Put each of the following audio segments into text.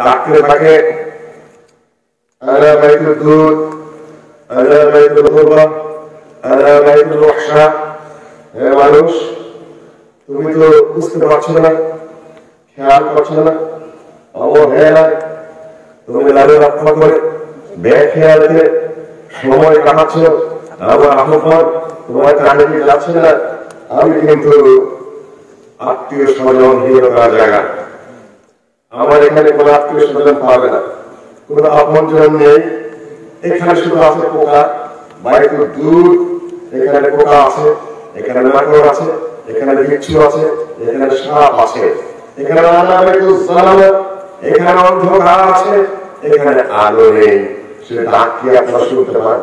ডাক্তারে থাকে আলা বাইতুল দুধ আলা বাইতুল হুরবা আলা বাইতুল রহসা হে মানুষ, তুমি তো বুঝতে পারছ না, খেয়াল করছ না। অবহেলা তুমি লালের রক্ষা করে বেখেয়ালতে সময় কাটাচ্ছ। আবার আহ্বান তোমার কানে যাচ্ছে না? আমি কিন্তু আত্মীয় স্বজন হীনতার জায়গা। আমার এখানে কোনো আত্মীয় স্বজন পাবে না। কোনো আপনজন নেই। এখানে শুধু আছে পোকা। বাড়িতে দূর। এখানে পোকা আছে, এখানে মাকড় আছে, এখানে বিচ্ছু আছে, এখানে সাপ আছে। এখানে এখানে অন্ধকার আছে, এখানে আলো নেই। সে ডাক কি আপনারা শুনতে পান?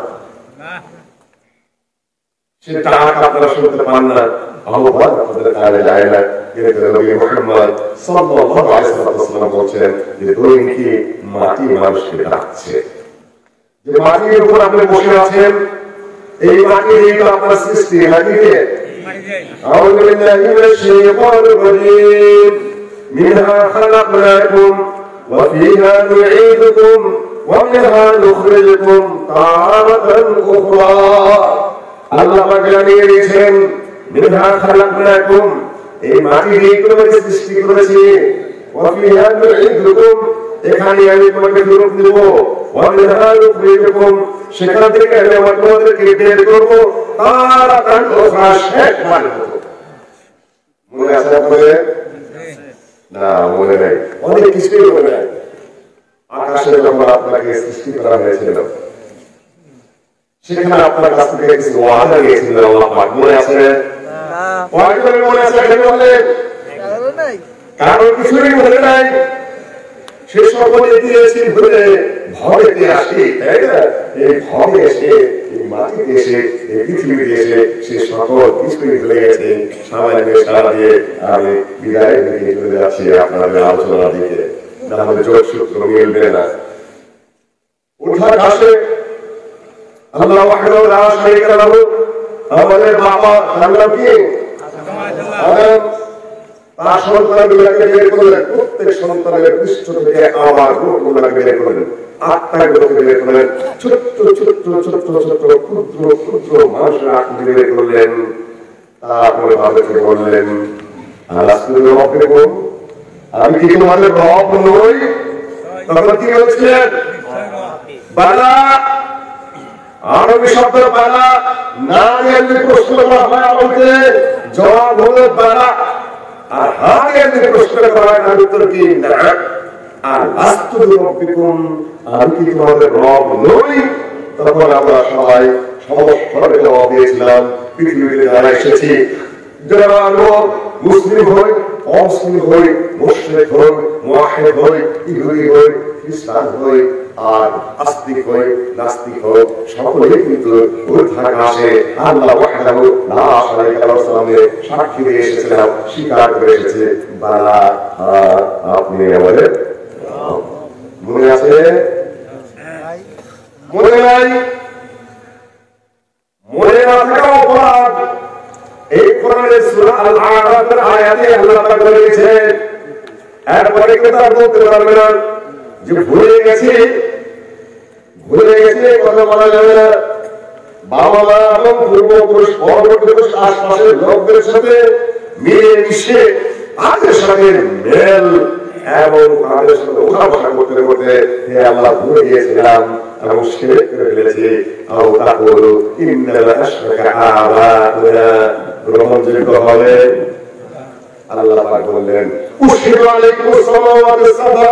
সে ডাক আপনারা শুনতে পান না আহ্বান আপনাদের কানে যায় না কিন্তু নবী মুহাম্মদ সাল্লাল্লাহু আলাইহি ওয়াসাল্লাম বলছেন যে তুমি কি মাটি মানুষকে ডাকছে যে মাটির উপর আপনি বসে আছেন এই মাটি এই তো আপনার সৃষ্টি নাকি أعوذ بالله من الشيطان الرجيم منها خلقناكم وفيها نعيدكم ومنها نخرجكم تارة أخرى আল্লাহ জানিয়ে দিয়েছেন মিনহা খালাকনাকুম আপনাকে সৃষ্টি করা হয়েছিল সেখানে আপনার কাছ থেকে কিছু ওয়াদা নিয়েছিলেন আল্লাহ পাক মনে আছে? ওয়াদা মনে আছে এখানে বলে কারণ কিছুই মনে নাই। সে সকলে দিয়েছি ভুলে ভবেতে আসি তাই না? এই ভবে এসে এই মাটিতে এসে এই পৃথিবীতে এসে সে সকল কিছুই ভুলে গেছে। সামান্য সারা দিয়ে আমি বিদায় দিকে চলে যাচ্ছি আপনাদের আলোচনার দিকে। তাহলে যোগ সূত্র মিলবে না। উঠার কাছে আল্লাহ ওয়াহদাহু লা শারীকা লাহু। আমাদের বাবা নাম কি? আদম তার সন্তানগুলোকে বের করলেন প্রত্যেক সন্তানের পৃষ্ঠ থেকে আবার রূপগুলোকে বের করলেন আত্মাগুলোকে বের করলেন ছোট্ট ছোট্ট ছোট্ট ছোট্ট, ক্ষুদ্র ক্ষুদ্র মানুষের আকৃতি বের করলেন। তারপরে তাদেরকে বললেন আমি কি তোমাদের রব নই? তখন কি বলছিলেন বালা আরবি শব্দ বালা না প্রশ্ন করা হয় আমাকে জবাব হলো বালা। আর হ্যাঁ জানলে প্রশ্ন করা হয় তার উত্তর কি? না। আর আস্তু রব্বিকুম কি তোমাদের রব নই? তখন আমরা সবাই সমস্ত জবাব দিয়েছিলাম, পৃথিবীতে যারা এসেছি, যারা মুসলিম হই অমুসলিম হই মুশরিক হই মুওয়াহিদ হই, ইহুদি হই, খ্রিস্টান হই, আর আস্তিক হই, নাস্তিক হই সকলে কিন্তু উদ্ধার আসে আল্লাহ ওয়াহদাহু লা শারীকা লাহু সাক্ষী দিয়ে স্বীকার করে এসেছে। বালা আপনি আমাদের মনে আছে? মনে নাই? মনে না থাকা অপরাধ। এই কোরআনের সূরা আল আরাফের আয়াতে আল্লাহ পাক বলেছে এরপরে কি তার বলতে পারবে না যে ভুলে গেছি। ভুলে গেছি কথা বলা যাবে না। বাবা মা এবং পূর্বপুরুষ পরবর্তী আশপাশের লোকদের সাথে মিলে মিশে তাদের সাথে মেল এবং তাদের সাথে উঠা বসা করতে করতে হে আল্লাহ ভুলে গিয়েছিলাম এবং শিরক করে ফেলেছি আও তাকুলু ইন্নাল আশরাকা আবাউনা গ্রহণযোগ্য হবে আল্লাহ পাক বললেন উশহিদু আলাইকুম সামাওয়াতি সাবা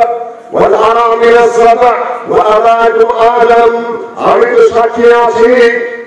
ওয়াল আরামিন সাবা ওয়া আবাকুম আদম আমি তো সাক্ষী আছি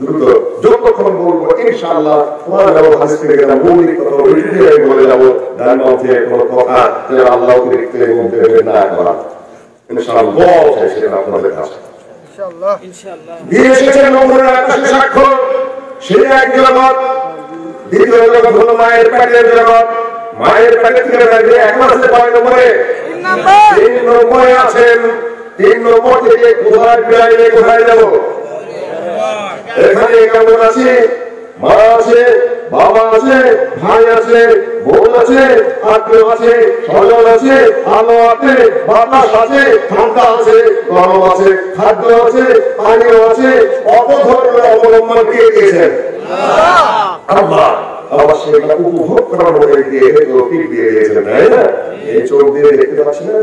দ্রুত যতক্ষণ বলব ইনশাআল্লাহ তোমার যাব হাসি থেকে মৌলিক কথা আমি বলে যাব ডান পথে কোনো কথা যেন আল্লাহ অতিরিক্ত মধ্যে না করা। ইনশাআল্লাহ বল সেটা আপনাদের কাছে। দিয়ে এসেছেন নম্বরের আকাশে সাক্ষ্য সে এক জগৎ দ্বিতীয় জগৎ হলো মায়ের পেটের জগৎ। মায়ের পেটে থেকে বেরিয়ে এক মাসে কয় নম্বরে। তিন নম্বরে আছেন। তিন নম্বর থেকে কোথায় বেড়াইলে কোথায় যাব? এখানে কেমন আছে মা আছে বাবা আছে ভাই আছে বোন আছে আত্মীয় আছে স্বজন আছে আলো আছে বাতাস আছে ঠান্ডা আছে গরম আছে খাদ্য আছে পানীয় আছে কত ধরনের অবলম্বন কে দিয়েছেন আল্লাহ আবার সেগুলো উপভোগ করার মধ্যে দিয়ে তৌফিক দিয়ে দিয়েছেন তাই না এই চোখ দিয়ে দেখতে পাচ্ছি না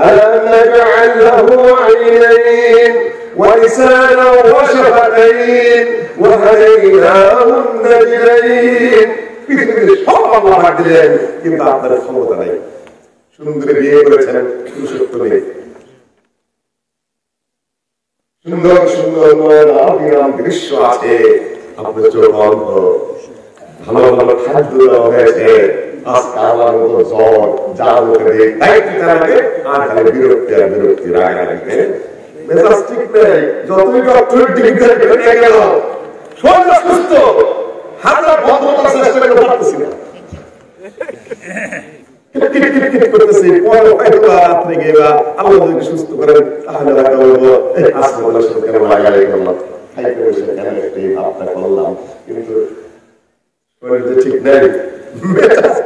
ألم نجعل له عينين ولسانا وشفتين وهديناه النجدين পৃথিবীতে সব আল্লাহ হাত দিলেন কিন্তু আপনার ক্ষমতা নেই সুন্দর বিয়ে করেছেন সুসত্য নেই সুন্দর সুন্দর নয়ন দৃশ্য আছে আপনার চোখ অন্ধ ভালো ভালো খাদ্য দেওয়া হয়েছে আজকে আমার মতো জ্বর যা লোকে দেয় তাই টিকা লাগে আর খালি বিরক্তি আর বিরক্তি রাগ লাগে মেজাজ ঠিক নেই যতই ডক্টরের ডিগ্রি করে নিয়ে গেল শরীর সুস্থ। হাজার বন্ধ চেষ্টা করে পারতেছি না। সুস্থ করেন, তাহলে বলব কেন একটি ভাবটা করলাম, কিন্তু ঠিক নেই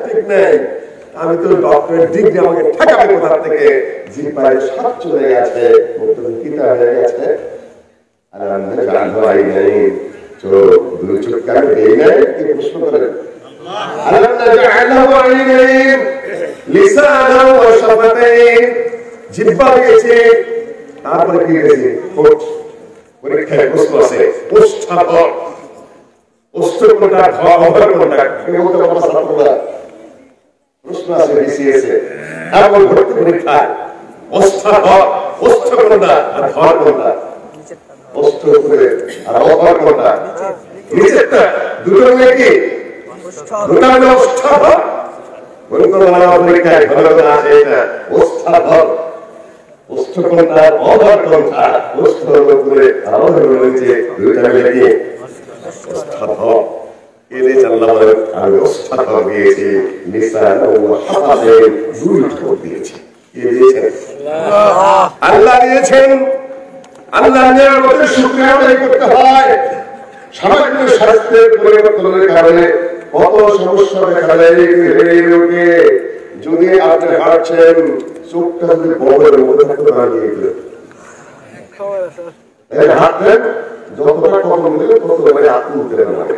ঠিক নেই। আমি তো ডক্টরের ডিগ্রি আমাকে ঠেকাবে কোথা থেকে? জিপায় সব চলে গেছে মুক্তিতা হয়ে গেছে? আর আমরা জান পাই নাই। তো দুই চোখ কেন দেই নাই, কি প্রশ্ন করেন তারপরে পরীক্ষায় প্রশ্ন আছে বিসিএস এমন ভর্তি পরীক্ষায় ওষ্ঠাধর ওষ্ঠ কোনটা আর ধর কোনটা ওষ্ঠ উপরে আর অধর কোনটা নিচেরটা দুটো মিলে কি? দুটো মিলে পরিকল্পনা পরীক্ষায় করে আসে এটা। ওষ্ঠাধর ওষ্ঠ কোনটা অধর কোনটা ওষ্ঠর উপরে আর অধর নিচে দুইটা মিলে কি? ওষ্ঠাধর এদের আল্লাহ বলেন আমি দিয়েছি নিসান ও দুই ঠোঁট দিয়েছি আল্লাহ দিয়েছেন আল্লাহ শুকরিয়া আদায় করতে হয়। সামান্য স্বাস্থ্যের পরিবর্তনের কারণে কত সমস্যা দেখা যদি আপনি হাঁটছেন চোখটা যদি বড়ের মধ্যে থাকতে দাঁড়িয়ে হাঁটলেন যতটা কম দিলে তত মানে পারবে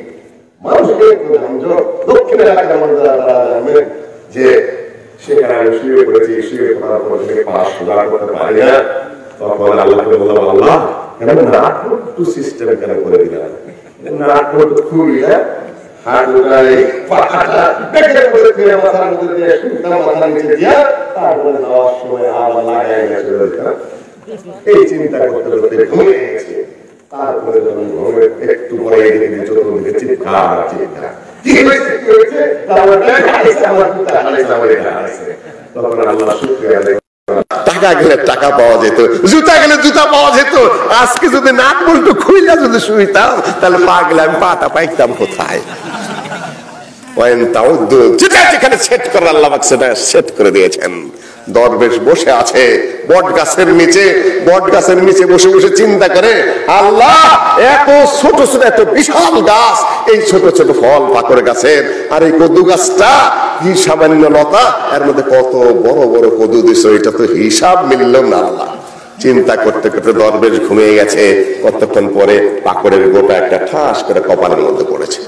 মানুষের যানজট দক্ষিণের এলাকার মানুষ যারা তারা জানবেন যে সেখানে আমি শুয়ে পড়েছি শুয়ে পড়ার পর থেকে পা সোজা করতে পারি না তখন আল্লাহকে বললাম আল্লাহ কেন নাট একটু সিস্টেম কেন করে দিলাম এই চিন্তা করতে করতে ঘুমিয়ে গেছে। তারপরে যখন একটু পরে কি হয়েছে? কি হয়েছে? তখন আল্লাহ টাকা গেলে টাকা পাওয়া যেত, জুতা গেলে জুতা পাওয়া যেত। আজকে যদি নাক বলতো খুইলা যদি শুইতাম, তাহলে পা গেলে আমি পাটা পাইতাম কোথায়? যেখানে সেট করে আল্লাহ সেটা সেট করে দিয়েছেন। দরবেশ বসে আছে। বট গাছের নিচে বট গাছের নিচে বসে বসে চিন্তা করে, আল্লাহ, এত ছোট ছোট, এত বিশাল গাছ, এই ছোট ছোট ফল পাকড় গাছের। আর এই কদু গাছটা কি সামান্য লতা? এর মধ্যে কত বড় বড় কদু দিছ, এটা তো হিসাব মিলল না আল্লাহ। চিন্তা করতে করতে দরবেশ ঘুমিয়ে গেছে। কতক্ষণ পরে পাকড়ের গোটা একটা ঠাস করে কপালের মধ্যে পড়েছে।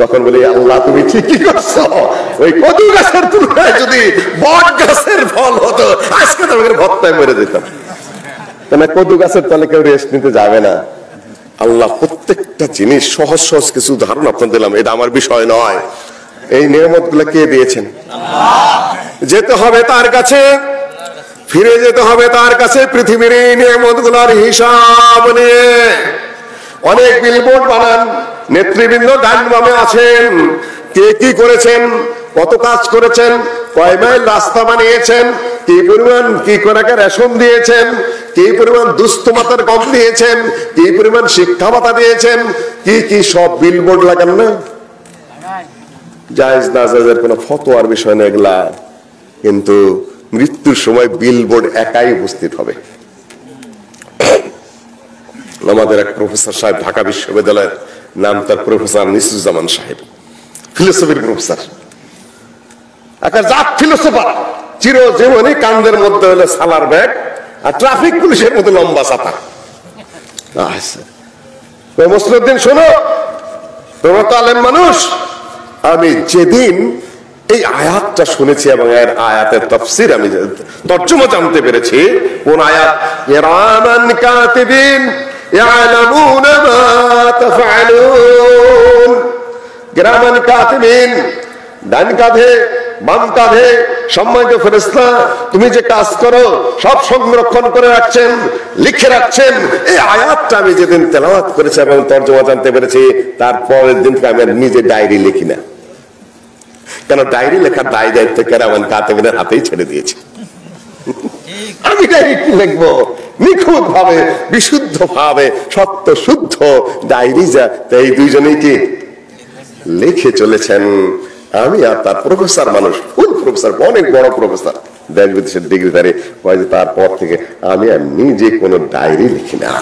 তখন বলি, আল্লাহ, তুমি ঠিকই করছ। ওই কদু গাছের তুলনায় যদি বট গাছের ফল হতো, আজকে তোমাকে ভত্তায় মরে যেতাম তাহলে কদু গাছের তলে কেউ রেস্ট নিতে যাবে না। আল্লাহ, প্রত্যেকটা জিনিস সহজ সহজ কিছু আপনার দিলাম, এটা আমার বিষয় নয়। এই নিয়ামতগুলো কে দিয়েছেন? যেতে হবে তার কাছে, ফিরে যেতে হবে তার কাছে, পৃথিবীর এই নিয়ামতগুলার হিসাব নিয়ে। অনেক বিলবোর্ড বানান। নেতৃবৃন্দ ডান বামে আছেন। কে কি করেছেন? কত কাজ করেছেন? কয় মাইল রাস্তা বানিয়েছেন? কি পরিমাণ কি করে রেশন দিয়েছেন? কি পরিমাণ দুস্থ মাতার কম দিয়েছেন? কি পরিমাণ শিক্ষা ভাতা দিয়েছেন? কি কি সব বিলবোর্ড লাগান না? জায়েজ না জায়েজের কোনো ফতোয়ার বিষয় না এগুলা। কিন্তু মৃত্যুর সময় বিলবোর্ড একাই উপস্থিত হবে। আমাদের এক প্রফেসর সাহেব ঢাকা বিশ্ববিদ্যালয়ের নাম তার প্রফেসর নিসুজ্জামান সাহেব। ফিলোসফির প্রফেসর। একটা জাত ফিলোসফার। চির জীবনে কান্দের মধ্যে হলে সালার ব্যাগ আর ট্রাফিক পুলিশের মধ্যে লম্বা চাপা মুসলিম শোনো, তোমরা তো আলেম মানুষ। আমি যেদিন এই আয়াতটা শুনেছি এবং এর আয়াতের তফসির আমি তর্জমা জানতে পেরেছি। কোন আয়াত? يعلمون ما تفعلون গ্রামান কাতিবিন ডান কাঁধে বাম কাঁধে সম্মানিত ফেরেস্তা তুমি যে কাজ করো সব সংরক্ষণ করে রাখছেন লিখে রাখছেন এই আয়াতটা আমি যেদিন তেলাওয়াত করেছি এবং তর্জমা জানতে পেরেছি তারপরের দিন থেকে আমি আর নিজে ডায়েরি লিখি না কেন ডায়েরি লেখার দায় দায়িত্ব কেরামান কাতেবিনের হাতেই ছেড়ে দিয়েছে আমি ডায়েরি কি লিখবো নিখুঁত ভাবে বিশুদ্ধ ভাবে সত্য শুদ্ধ ডায়েরি যা এই দুইজনেই কি লিখে চলেছেন। আমি আর তার প্রফেসর মানুষ ফুল প্রফেসর অনেক বড় প্রফেসর দেশ বিদেশের ডিগ্রিধারী তারপর থেকে আমি আর নিজে কোনো ডায়েরি লিখি না।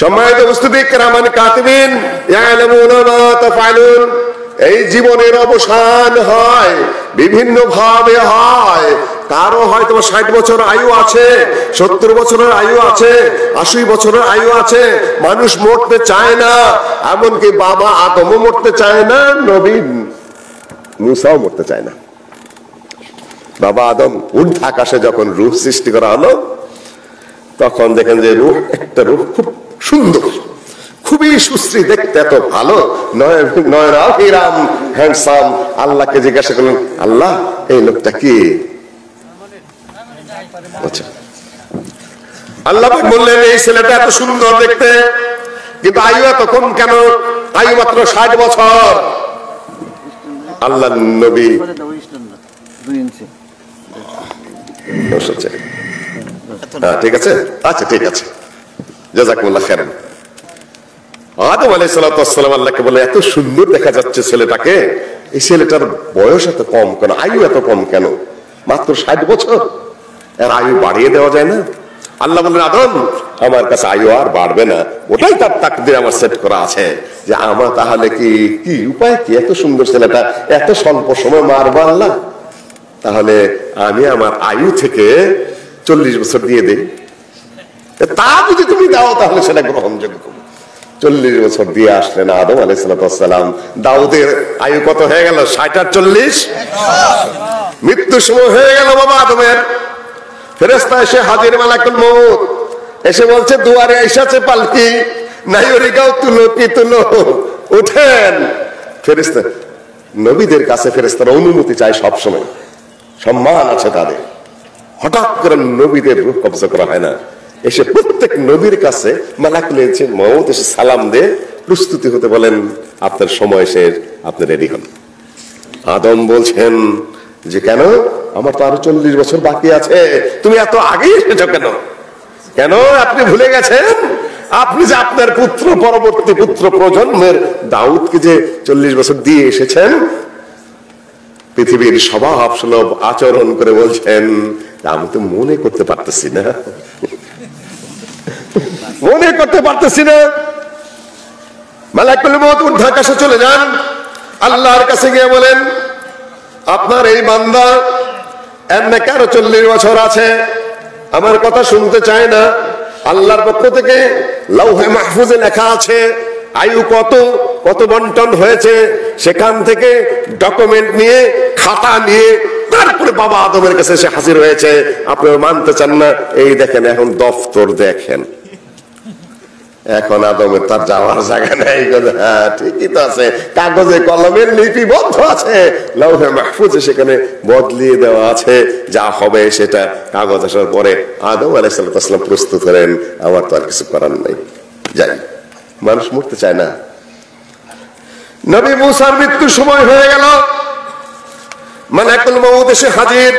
সম্মানিত উপস্থিতি কেরামান কাতিবিন ইয়ালামুনা মা তাফআলুন এই জীবনের অবসান হয়, বিভিন্ন ভাবে হয়। কারও হয়তো ষাট বছর আয়ু আছে, সত্তর বছরের আয়ু আছে, আশি বছরের আয়ু আছে, মানুষ মরতে চায় না, এমনকি বাবা আদমও মরতে চায় না নবীন মুসাও মরতে চায় না। বাবা আদম ঊর্ধ্ব আকাশে যখন রূপ সৃষ্টি করা হলো, তখন দেখেন যে রূপ, একটা রূপ খুব সুন্দর। খুবই সুশ্রী, দেখতে এত ভালো। হ্যান্ডসাম আল্লাহকে জিজ্ঞাসা করলেন, আল্লাহ, এই লোকটা কি? আচ্ছা। আল্লাহ বললেন, এই ছেলেটা এত সুন্দর দেখতে। কিন্তু আয়ু এত কম কেন? আয়ু মাত্র ষাট বছর। আল্লাহ নবী হ্যাঁ ঠিক আছে? আচ্ছা ঠিক আছে। জাজাকুল্লাহ খেরেন আদম আলাই সালাম আল্লাহকে বলে, এত সুন্দর দেখা যাচ্ছে ছেলেটাকে। এই ছেলেটার বয়স এত কম কেন? আয়ু এত কম কেন? মাত্র ষাট বছর। এর আয়ু বাড়িয়ে দেওয়া যায় না। আল্লাহ বললেন, আদম, আমার কাছে আয়ু আর বাড়বে না। ওটাই তার তাকদির আমার সেট করা আছে। যে আমার তাহলে কি কি উপায় কি? এত সুন্দর ছেলেটা, এত স্বল্প সময় মারবো আল্লাহ? তাহলে আমি আমার আয়ু থেকে চল্লিশ বছর দিয়ে দিই। তা যদি তুমি দাও, তাহলে সেটা গ্রহণযোগ্য। চল্লিশ বছর দিয়ে আসলেন আদম আলাইসালাম দাউদের আয়ু কত হয়ে গেল? ষাট আর চল্লিশ? মৃত্যুর সময় হয়ে গেল বাবা আদমের। ফেরেস্তা এসে হাজির মালাকুল মৌত এসে বলছে, দুয়ারে এসেছে পালকি নাইরিকাও তুলো, কি তুলো, উঠেন। নবীদের কাছে ফেরেস্তার অনুমতি চায় সবসময়। সম্মান আছে তাদের। হঠাৎ করে নবীদের রূপ কবজা করা হয় না। এসে প্রত্যেক নবীর কাছে মালাকুল মৌত এসে সালাম দে প্রস্তুতি হতে বলেন, আপনার সময় শেষ আপনি রেডি হন। আদম বলছেন যে, কেন? আমার তো আরও চল্লিশ বছর বাকি আছে, তুমি এত আগেই এসেছ কেন? কেন? আপনি ভুলে গেছেন? আপনি যে আপনার পুত্র, পরবর্তী পুত্র প্রজন্মের দাউদকে যে চল্লিশ বছর দিয়ে এসেছেন, পৃথিবীর স্বভাব সুলভ আচরণ করে বলছেন আমি তো মনে করতে পারতেছি না। মনে করতে পারতেছি না। মালাকুল মত ঊর্ধ্বাকাশে চলে যান। আল্লাহর কাছে গিয়ে বলেন, আপনার এই বান্দা এমনি কারও চল্লিশ বছর আছে, আমার কথা শুনতে চায় না। আল্লাহর পক্ষ থেকে লৌহে মাহফুজে লেখা আছে, আয়ু কত কত বন্টন হয়েছে, সেখান থেকে ডকুমেন্ট নিয়ে, খাতা নিয়ে, তারপরে বাবা আদমের কাছে সে হাজির হয়েছে। আপনি মানতে চান না, এই দেখেন, এখন দফতর দেখেন। এখন আদমের তার যাওয়ার জায়গা নেই হ্যাঁ ঠিকই তো আছে। কাগজে, কলমের লিপিবদ্ধ আছে, লৌহে মাহফুজে সেখানে বদলিয়ে দেওয়া আছে। যা হবে সেটা কাগজ আসার পরে আদম আলাইসাল্লাম প্রস্তুত হলেন, আমার তো আর কিছু করার নাই। যাই, মানুষ মরতে চায় না। নবী মুসার মৃত্যুর সময় হয়ে গেল। মালাকুল মৌত এসে হাজির,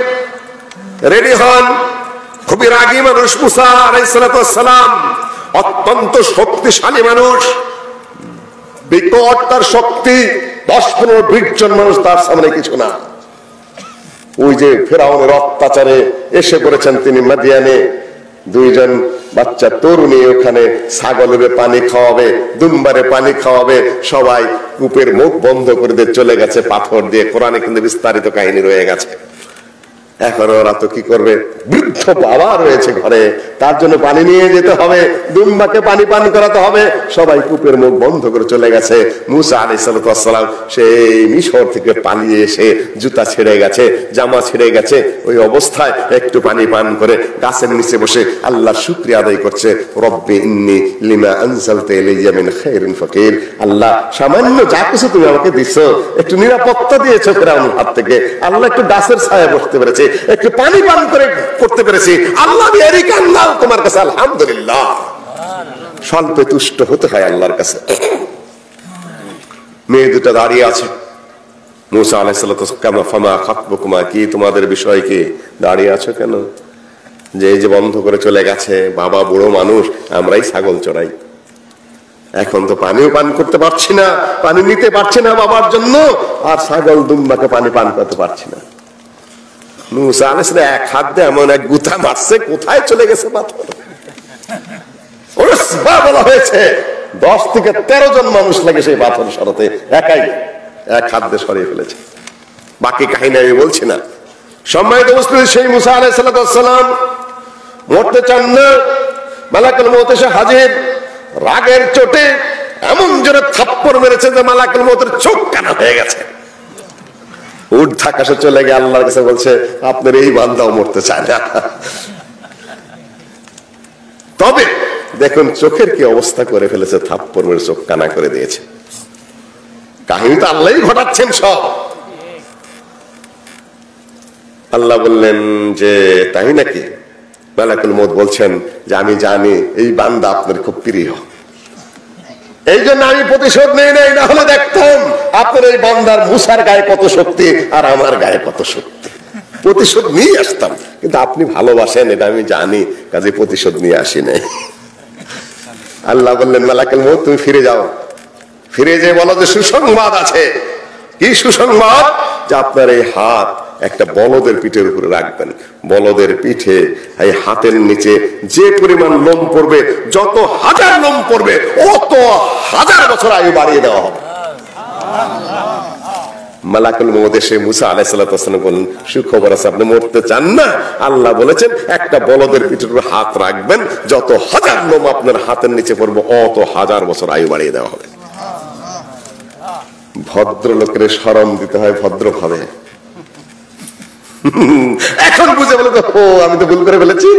রেডি হন। খুবই রাগী মানুষ মুসা আলাইসালাম অত্যন্ত শক্তিশালী মানুষ। বিকট তার শক্তি, দশ পনেরো বিশ জন মানুষ তার সামনে কিছু না। ওই যে ফেরাউনের অত্যাচারে এসে পড়েছেন তিনি মাদিয়ানে। দুইজন বাচ্চা তরুণী ওখানে ছাগলের পানি খাওয়াবে, দুম্বারে পানি খাওয়াবে। সবাই কূপের মুখ বন্ধ করে দিয়ে চলে গেছে, পাথর দিয়ে। কোরআনে কিন্তু বিস্তারিত কাহিনী রয়ে গেছে। এখন ওরা তো কি করবে? বৃদ্ধ বাবা রয়েছে ঘরে। তার জন্য পানি নিয়ে যেতে হবে। দুম্বাকে পানি পান করাতে হবে। সবাই কূপের মুখ বন্ধ করে চলে গেছে। মুসা আলি সালাম সেই মিশর থেকে পালিয়ে এসে জুতা ছেড়ে গেছে, জামা ছেড়ে গেছে। ওই অবস্থায় একটু পানি পান করে গাছের নিচে বসে আল্লাহ শুক্রিয়া আদায় করছে। রব্বে ইন্নি লিমা আনসালতে ইলাইয়া মিন খাইরিন ফাকির। আল্লাহ, সামান্য যা কিছু তুমি আমাকে দিছো, একটু নিরাপত্তা দিয়েছ ফেরাউনের হাত থেকে। আল্লাহ একটু গাছের ছায়া বসতে পেরেছে। একটু পানি পান করে করতে পেরেছি। আল্লাহ কান্দাও তোমার কাছে, আলহামদুলিল্লাহ। স্বল্পে তুষ্ট হতে হয় আল্লাহর কাছে। মেয়ে দুটা দাঁড়িয়ে আছে। মুসা কি তোমাদের বিষয় কি? দাঁড়িয়ে আছো কেন? যে যে বন্ধ করে চলে গেছে, বাবা বুড়ো মানুষ, আমরাই ছাগল চড়াই। এখন তো পানিও পান করতে পারছি না, পানি নিতে পারছি না বাবার জন্য, আর ছাগল দুম্বাকে পানি পান করতে পারছি না। মুসা এক হাত দিয়ে এমন এক মারছে, কোথায় চলে গেছে পাথর? হয়েছে, দশ থেকে তেরো জন মানুষ লাগে সেই পাথর সরাতে, একাই এক হাত দিয়ে সরিয়ে ফেলেছে। বাকি কাহিনী আমি বলছি না। সম্মানিত মুসলিম সেই মুসা আলাইসাল্লাম মরতে চান না, মালাকুল মত এসে হাজির। রাগের চোটে এমন জোরে থাপ্পড় মেরেছে যে মালাকুল মতের চোখ কানা হয়ে গেছে। উঠ আকাশে চলে গিয়ে আল্লাহর কাছে বলছে, আপনার এই বান্দাও মরতে চায় না। তবে দেখুন, চোখের কি অবস্থা করে ফেলেছে থাপ্পর চোখ কানা করে দিয়েছে। কাহিনী তো আল্লাহ ঘটাচ্ছেন সব। আল্লাহ বললেন যে, তাই নাকি? মালাকুল মত বলছেন যে, আমি জানি এই বান্দা আপনার খুব প্রিয়। এই জন্য আমি প্রতিশোধ নেই, নাই, না হলে দেখতাম আপনার এই বন্দার মুসার গায়ে কত শক্তি আর আমার গায়ে কত শক্তি। প্রতিশোধ নিয়ে আসতাম, কিন্তু আপনি ভালোবাসেন, এটা আমি জানি, কাজে প্রতিশোধ নিয়ে আসি নাই। আল্লাহ বললেন, মালাকাল মত তুমি ফিরে যাও। ফিরে যে বলো যে সুসংবাদ আছে। কি সুসংবাদ? যে আপনার এই হাত একটা বলদের পিঠের উপরে রাখবেন। বলদের পিঠে এই হাতের নিচে যে পরিমাণ লোম পড়বে, যত হাজার লোম পড়বে, অত হাজার বছর আয়ু বাড়িয়ে দেওয়া হবে। মালাকুল মমদেশে মুসা বলেন সুখবর আছে, আপনি মরতে চান না? আল্লাহ বলেছেন, একটা বলদের পিঠের উপর হাত রাখবেন, যত হাজার লোম আপনার হাতের নিচে পড়বে, অত হাজার বছর আয়ু বাড়িয়ে দেওয়া হবে। ভদ্র লোকের সরম দিতে হয় ভদ্র ভাবে এখন বুঝে বলে ও, আমি তো ভুল করে ফেলেছি।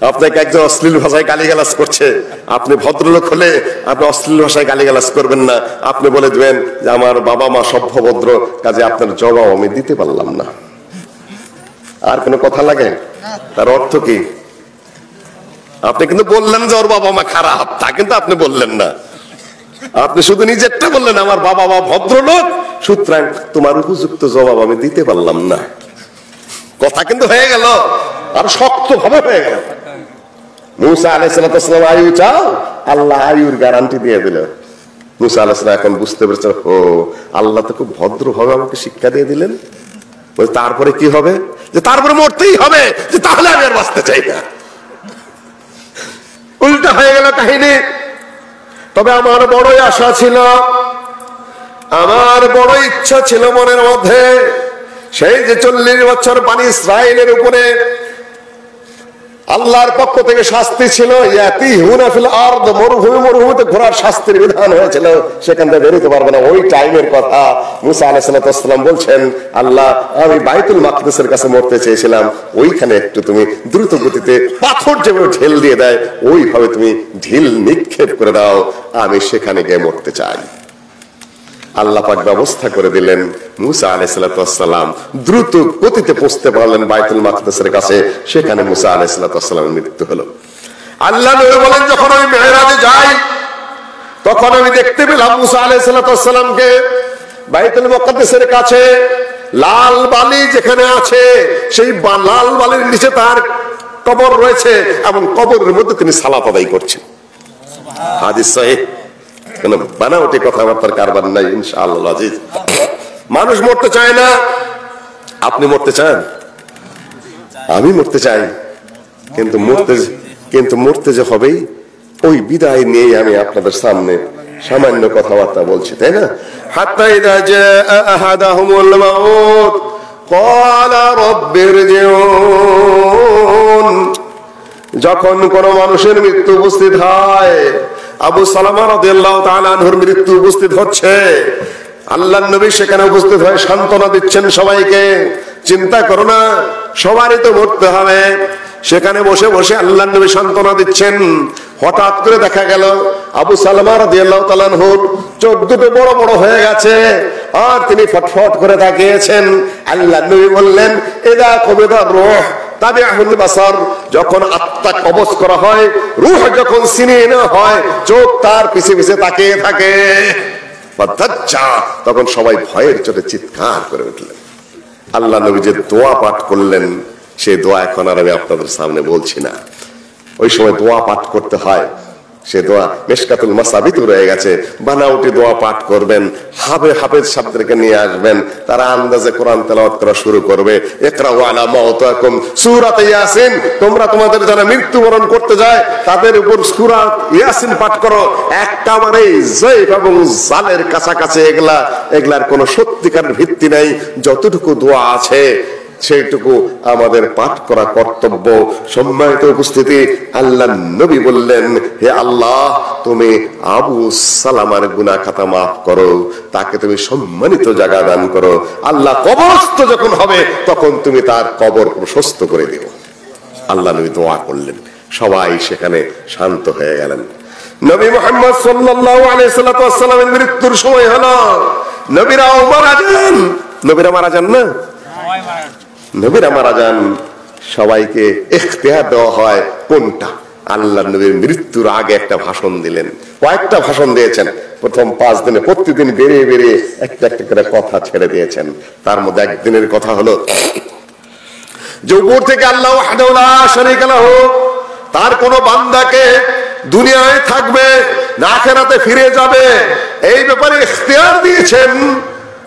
আপনাকে একজন অশ্লীল ভাষায় গালিগালাজ করছে। আপনি ভদ্রলোক হলে আপনি অশ্লীল ভাষায় গালিগালাজ করবেন না। আপনি বলে দেবেন যে, আমার বাবা মা সভ্য ভদ্র কাজে আপনার জবাব আমি দিতে পারলাম না। আর কোনো কথা লাগে? তার অর্থ কি? আপনি কিন্তু বললেন যে, ওর বাবা মা খারাপ। তা কিন্তু আপনি বললেন না। আপনি শুধু নিজেরটা বললেন, আমার বাবা মা ভদ্রলোক। সুতরাং তোমার উপযুক্ত জবাব আমি দিতে পারলাম না। কথা কিন্তু হয়ে গেল। আর শক্ত ভাবে হয়ে গেল। মুসা আলাইসালাম আয়ু চাও? আল্লাহ আয়ুর গ্যারান্টি দিয়ে দিল। মুসা আলাইসালাম এখন বুঝতে পেরেছে ও আল্লাহ তো খুব ভদ্র ভাবে আমাকে শিক্ষা দিয়ে দিলেন। তারপরে কি হবে? যে, তারপরে মরতেই হবে, যে, তাহলে আমি আর বাঁচতে চাই না। উল্টা হয়ে গেল কাহিনী। তবে আমার বড়ই আশা ছিল, আমার বড় ইচ্ছা ছিল মনের মধ্যে সেই যে চল্লিশ বছর পানি ইসরায়েলের উপরে আল্লাহর পক্ষ থেকে শাস্তি ছিল শাস্তির বিধান হয়েছিল। সেখান থেকে বেরোতে পারবে না। ওই টাইমের কথা মুসা বলছেন, আল্লাহ, আমি বাইতুল মাকদেসের কাছে মরতে চেয়েছিলাম। ওইখানে একটু তুমি দ্রুত গতিতে পাথর যেভাবে ঢেল দিয়ে দেয়, ওইভাবে তুমি ঢিল নিক্ষেপ করে দাও। আমি সেখানে গিয়ে মরতে চাই। আল্লাহ পাক ব্যবস্থা করে দিলেন। মুসা আলাইসালাম দ্রুত গতিতে পৌঁছতে পারলেন বাইতুল মাকদাসের কাছে। সেখানে মুসা আলাইসালামের মৃত্যু হলো। আল্লাহ বলেন, যখন আমি মেহরাজে যাই, তখন আমি দেখতে পেলাম মুসা আলাইসালামকে বাইতুল মাকদাসের কাছে লাল বালি যেখানে আছে, সেই লাল বালির নিচে তার কবর রয়েছে এবং কবরের মধ্যে তিনি সালাত আদায় করছেন। হাদিস সাহেব কোন বানাওটি কথাবার্তার কারবার নাই, ইনশাআল্লাহ আজিজ। মানুষ মরতে চায় না। আপনি মরতে চান? আমি মরতে চাই। কিন্তু মরতে কিন্তু মরতে যে হবেই, ওই বিদায় নিয়ে আমি আপনাদের সামনে সামান্য কথাবার্তা বলছি, তাই না? হাত্তা ইদা জাআ আহাদাহুমুল মাউত, ক্বালা রব্বির জিউন। যখন কোন মানুষের মৃত্যু উপস্থিত হয় আবু সালামা মৃত্যু উপস্থিত হচ্ছে। আল্লাহ নবী সেখানে উপস্থিত হয়ে সান্ত্বনা দিচ্ছেন সবাইকে। চিন্তা করো না, সবারই তো মরতে হবে। সেখানে বসে বসে আল্লাহ নবী সান্ত্বনা দিচ্ছেন। হঠাৎ করে দেখা গেল, আবু সালমা রাদিয়াল্লাহু তাআলা আনহুর চোখ দুটো বড় বড় হয়ে গেছে। আর তিনি ফটফট করে তাকিয়েছেন। আল্লাহ নবী বললেন এদা কবিতা রূহ। তবে আহুল বাসার যখন আত্মা কবজ করা হয় যখন সিনে হয়, চোখ তার পিছে পিছে তাকিয়ে থাকে। তখন সবাই ভয়ের চোটে চিৎকার করে উঠলেন। আল্লাহ নবী যে দোয়া পাঠ করলেন সেই দোয়া এখন আর আমি আপনাদের সামনে বলছি না। ওই সময় দোয়া পাঠ করতে হয়। সে দোয়া মেশকাতুল মাসাবিত রয়ে গেছে। বানাউটি দোয়া পাঠ করবেন হাবে হাফেজ সাহেবদেরকে নিয়ে আসবেন, তারা আন্দাজে কোরআন তেলাওয়াত করা শুরু করবে। একরা ওয়ালা মাওতাকুম সূরাতে ইয়াসিন, তোমরা তোমাদের যারা মৃত্যুবরণ করতে যায়, তাদের উপর সূরা ইয়াসিন পাঠ করো। একটা মানে জয়ফ এবং জালের কাছাকাছি এগুলা, এগুলার কোনো সত্যিকারের ভিত্তি নাই, যতটুকু দোয়া আছে। সেইটুকু আমাদের পাঠ করা কর্তব্য। সম্মানিত উপস্থিতি, আল্লাহ নবী বললেন, হে আল্লাহ, তুমি আবু সালামার গুনা খাতা মাফ করো, তাকে তুমি সম্মানিত জায়গা দান করো। আল্লাহ কবরস্থ যখন হবে, তখন তুমি তার কবর প্রশস্ত করে দিও। আল্লাহ নবী দোয়া করলেন। সবাই সেখানে শান্ত হয়ে গেলেন। নবী মোহাম্মদ সাল্লাল্লাহু আলাইহি সাল্লামের মৃত্যুর সময় হলো। নবীরাও মারা যান। নবীরা মারা যান না? নবীরা মারা যান সবাইকে এখতেয়ার দেওয়া হয় কোনটা? আল্লাহ নবীর মৃত্যুর আগে একটা ভাষণ দিলেন। কয়েকটা ভাষণ দিয়েছেন। প্রথম পাঁচ দিনে প্রতিদিন বেরিয়ে বেরিয়ে একটা একটা করে কথা ছেড়ে দিয়েছেন। তার মধ্যে একদিনের কথা হলো থেকে আল্লাহ লা তার কোন বান্দাকে দুনিয়ায় থাকবে, না ফিরে যাবে, এই ব্যাপারে ইখতিয়ার দিয়েছেন।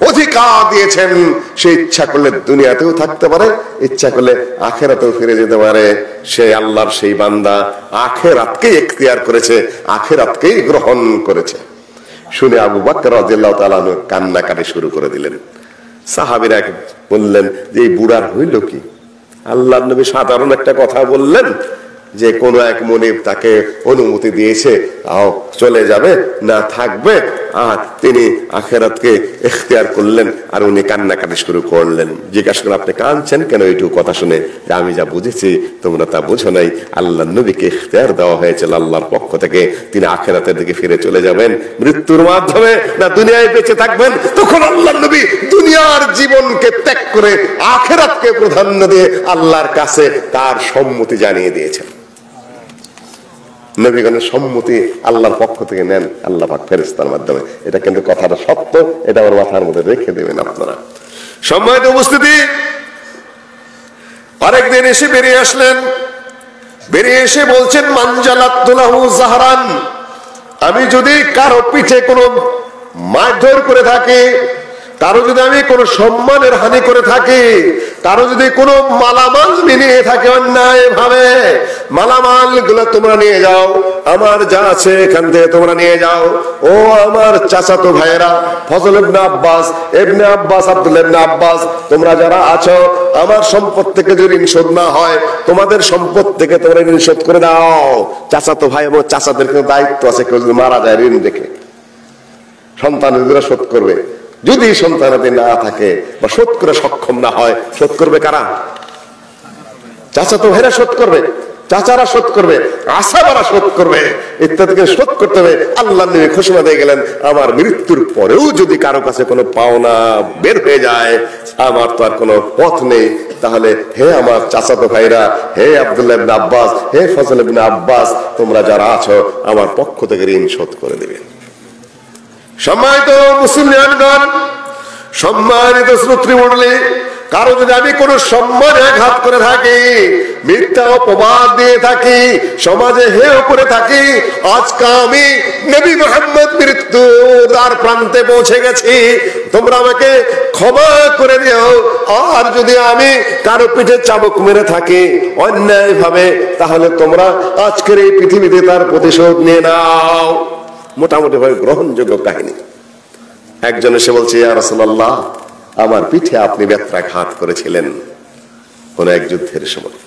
অধিকার দিয়েছেন। সে ইচ্ছা করলে দুনিয়াতেও থাকতে পারে, ইচ্ছা করলে আখেরাতেও ফিরে যেতে পারে। সে আল্লাহর সেই বান্দা আখেরাতকেই এখতিয়ার করেছে, আখেরাতকেই গ্রহণ করেছে। শুনে আবু বাক্কর রাদিয়াল্লাহু তাআলা আনহু কান্নাকাটি শুরু করে দিলেন। সাহাবীরা বললেন, যে এই বুড়ার হইল কি? আল্লাহ নবী সাধারণ একটা কথা বললেন যে কোন এক মনিব তাকে অনুমতি দিয়েছে, আও চলে যাবে, না থাকবে। আর তিনি আখেরাতকে এখতিয়ার করলেন আর উনি কান্নাকাটি শুরু করলেন। জিজ্ঞাসা করে আপনি কাঁদছেন কেন? এইটুকু কথা শুনে যে আমি যা বুঝেছি, তোমরা তা বুঝো নাই। আল্লাহ নবীকে ইখতিয়ার দেওয়া হয়েছিল আল্লাহর পক্ষ থেকে। তিনি আখেরাতের দিকে ফিরে চলে যাবেন। মৃত্যুর মাধ্যমে না দুনিয়ায় বেঁচে থাকবেন, তখন আল্লাহ নবী দুনিয়ার জীবনকে ত্যাগ করে আখেরাতকে প্রাধান্য দিয়ে আল্লাহর কাছে তার সম্মতি জানিয়ে দিয়েছেন। নবীগণের সম্মতি আল্লাহর পক্ষ থেকে নেন, আল্লাহ পাক ফেরেস্তার মাধ্যমে। এটা কিন্তু কথাটা সত্য, এটা আমার মাথার মধ্যে রেখে দেবেন আপনারা। সম্মানিত উপস্থিতি, আরেকদিন এসে বেরিয়ে আসলেন। বেরিয়ে এসে বলছেন মানজালাতুলাহু জাহরান। আমি যদি কারও পিঠে কোনো মারধর করে থাকি কারও যদি আমি কোনো সম্মানের হানি করে থাকি, কারও যদি কোনো মালামাল নিয়ে থাকে অন্যায় ভাবে মালামালগুলো তোমরা নিয়ে যাও, আমার যা আছে এখান থেকে তোমরা নিয়ে যাও। ও আমার চাচাতো ভাইয়েরা, ফজল ইবনে আব্বাস ইবনে আব্বাস, আব্দুল ইবনে আব্বাস, তোমরা যারা আছো, আমার সম্পদ থেকে যদি ঋণ শোধ না হয়, তোমাদের সম্পদ থেকে তোমরা ঋণ শোধ করে দাও। চাচাতো ভাই এবং চাচাদের কিন্তু দায়িত্ব আছে, কেউ যদি মারা যায় ঋণ দেখে। সন্তানেরা শোধ করবে। যদি সন্তানাদি না থাকে বা শোধ করে সক্ষম না হয়, শোধ করবে কারা? চাচা তো ভাইরা শোধ করবে, চাচারা শোধ করবে আশাবারা শোধ করবে। ইত্যাদিকে শোধ করতে হবে। আল্লাহ নবী ঘোষণা দিয়ে গেলেন, আমার মৃত্যুর পরেও যদি কারও কাছে কোনো পাওনা বের হয়ে যায়, আমার তো আর কোনো পথ নেই। তাহলে হে আমার চাচাতো ভাইরা, হে আব্দুল্লাহ আব্বাস, হে ফজল আব্বাস, তোমরা যারা আছো, আমার পক্ষ থেকে ঋণ শোধ করে দেবে। সম্মানিত মুসলিমগণ সম্মানিত শ্রোত্রী মন্ডলী কারও যদি আমি কোন সম্মানে আঘাত করে থাকি, মিথ্যা অপবাদ দিয়ে থাকি, সমাজে হেয় করে থাকি, আজকে আমি নবী মোহাম্মদ মৃত্যু তার প্রান্তে পৌঁছে গেছি। তোমরা আমাকে ক্ষমা করে দিও। আর যদি আমি কারও পিঠে চাবুক মেরে থাকি অন্যায় ভাবে তাহলে তোমরা আজকের এই পৃথিবীতে তার প্রতিশোধ নিয়ে নাও। মোটামুটি ভাবে গ্রহণযোগ্য কাহিনী। একজন এসে বলছে রসল্লাহ আমার পিঠে আপনি ব্যত্রাঘাত করেছিলেন। কোন এক যুদ্ধের সময়,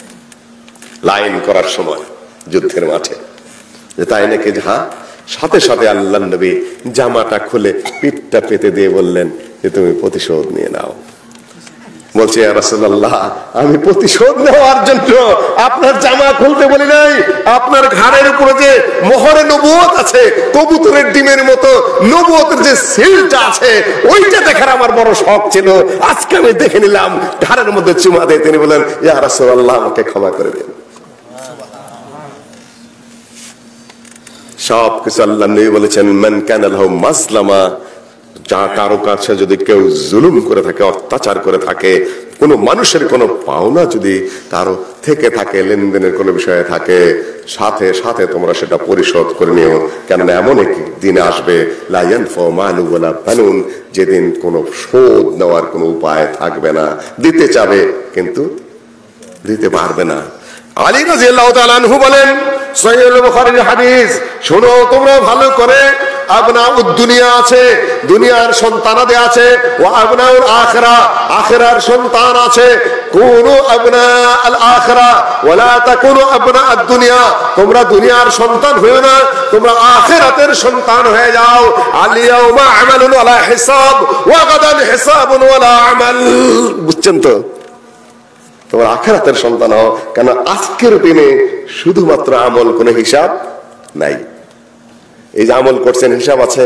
লাইন করার সময়, যুদ্ধের মাঠে। যে তাই নাকি? যা সাথে সাথে আল্লাহ নবী জামাটা খুলে পিঠটা পেতে দিয়ে বললেন যে, তুমি প্রতিশোধ নিয়ে নাও। বলছে রাসূলুল্লাহ, আমি প্রতিশোধ নেওয়ার জন্য আপনার জামা খুলতে বলি নাই। আপনার ঘাড়ের উপরে যে মোহরে নবুয়ত আছে, কবুতরের ডিমের মতো নবুয়তের যে সিলটা আছে, ওইটা দেখার আমার বড় শখ ছিল। আজকে আমি দেখে নিলাম, ঘাড়ের মধ্যে চুমা দিয়ে তিনি বলেন ইয়া রাসূলুল্লাহ, আমাকে ক্ষমা করে দিন। সব কিছু আল্লাহ বলেছেন, মান কানা মাসলামা যা কারও কাছে যদি কেউ জুলুম করে থাকে, অত্যাচার করে থাকে, কোনো মানুষের কোনো পাওনা যদি কারও থেকে থাকে, লেনদেনের কোনো বিষয়ে থাকে, সাথে সাথে তোমরা সেটা পরিশোধ করে নিও। কেননা এমন এক দিন আসবে লাইন ফমানু ওয়ালা বানুন, যেদিন কোনো শোধ নেওয়ার কোনো উপায় থাকবে না। দিতে চাবে, কিন্তু দিতে পারবে না। আলী তাআলা আনহু বলেন, সহিহ বুখারীর হাদিস, শোনো, তোমরা ভালো করে দুনিয়ার আছে তোমরা দুনিয়ার সন্তান হয়েও না, তোমরা আখিরাতের সন্তান হয়ে যাও। বুঝছেন তো? তোমার আখেরাতের সন্তান হও, কেন আজকের দিনে শুধুমাত্র আমল কোনো হিসাব নাই? এই যে আমল করছেন, হিসাব আছে?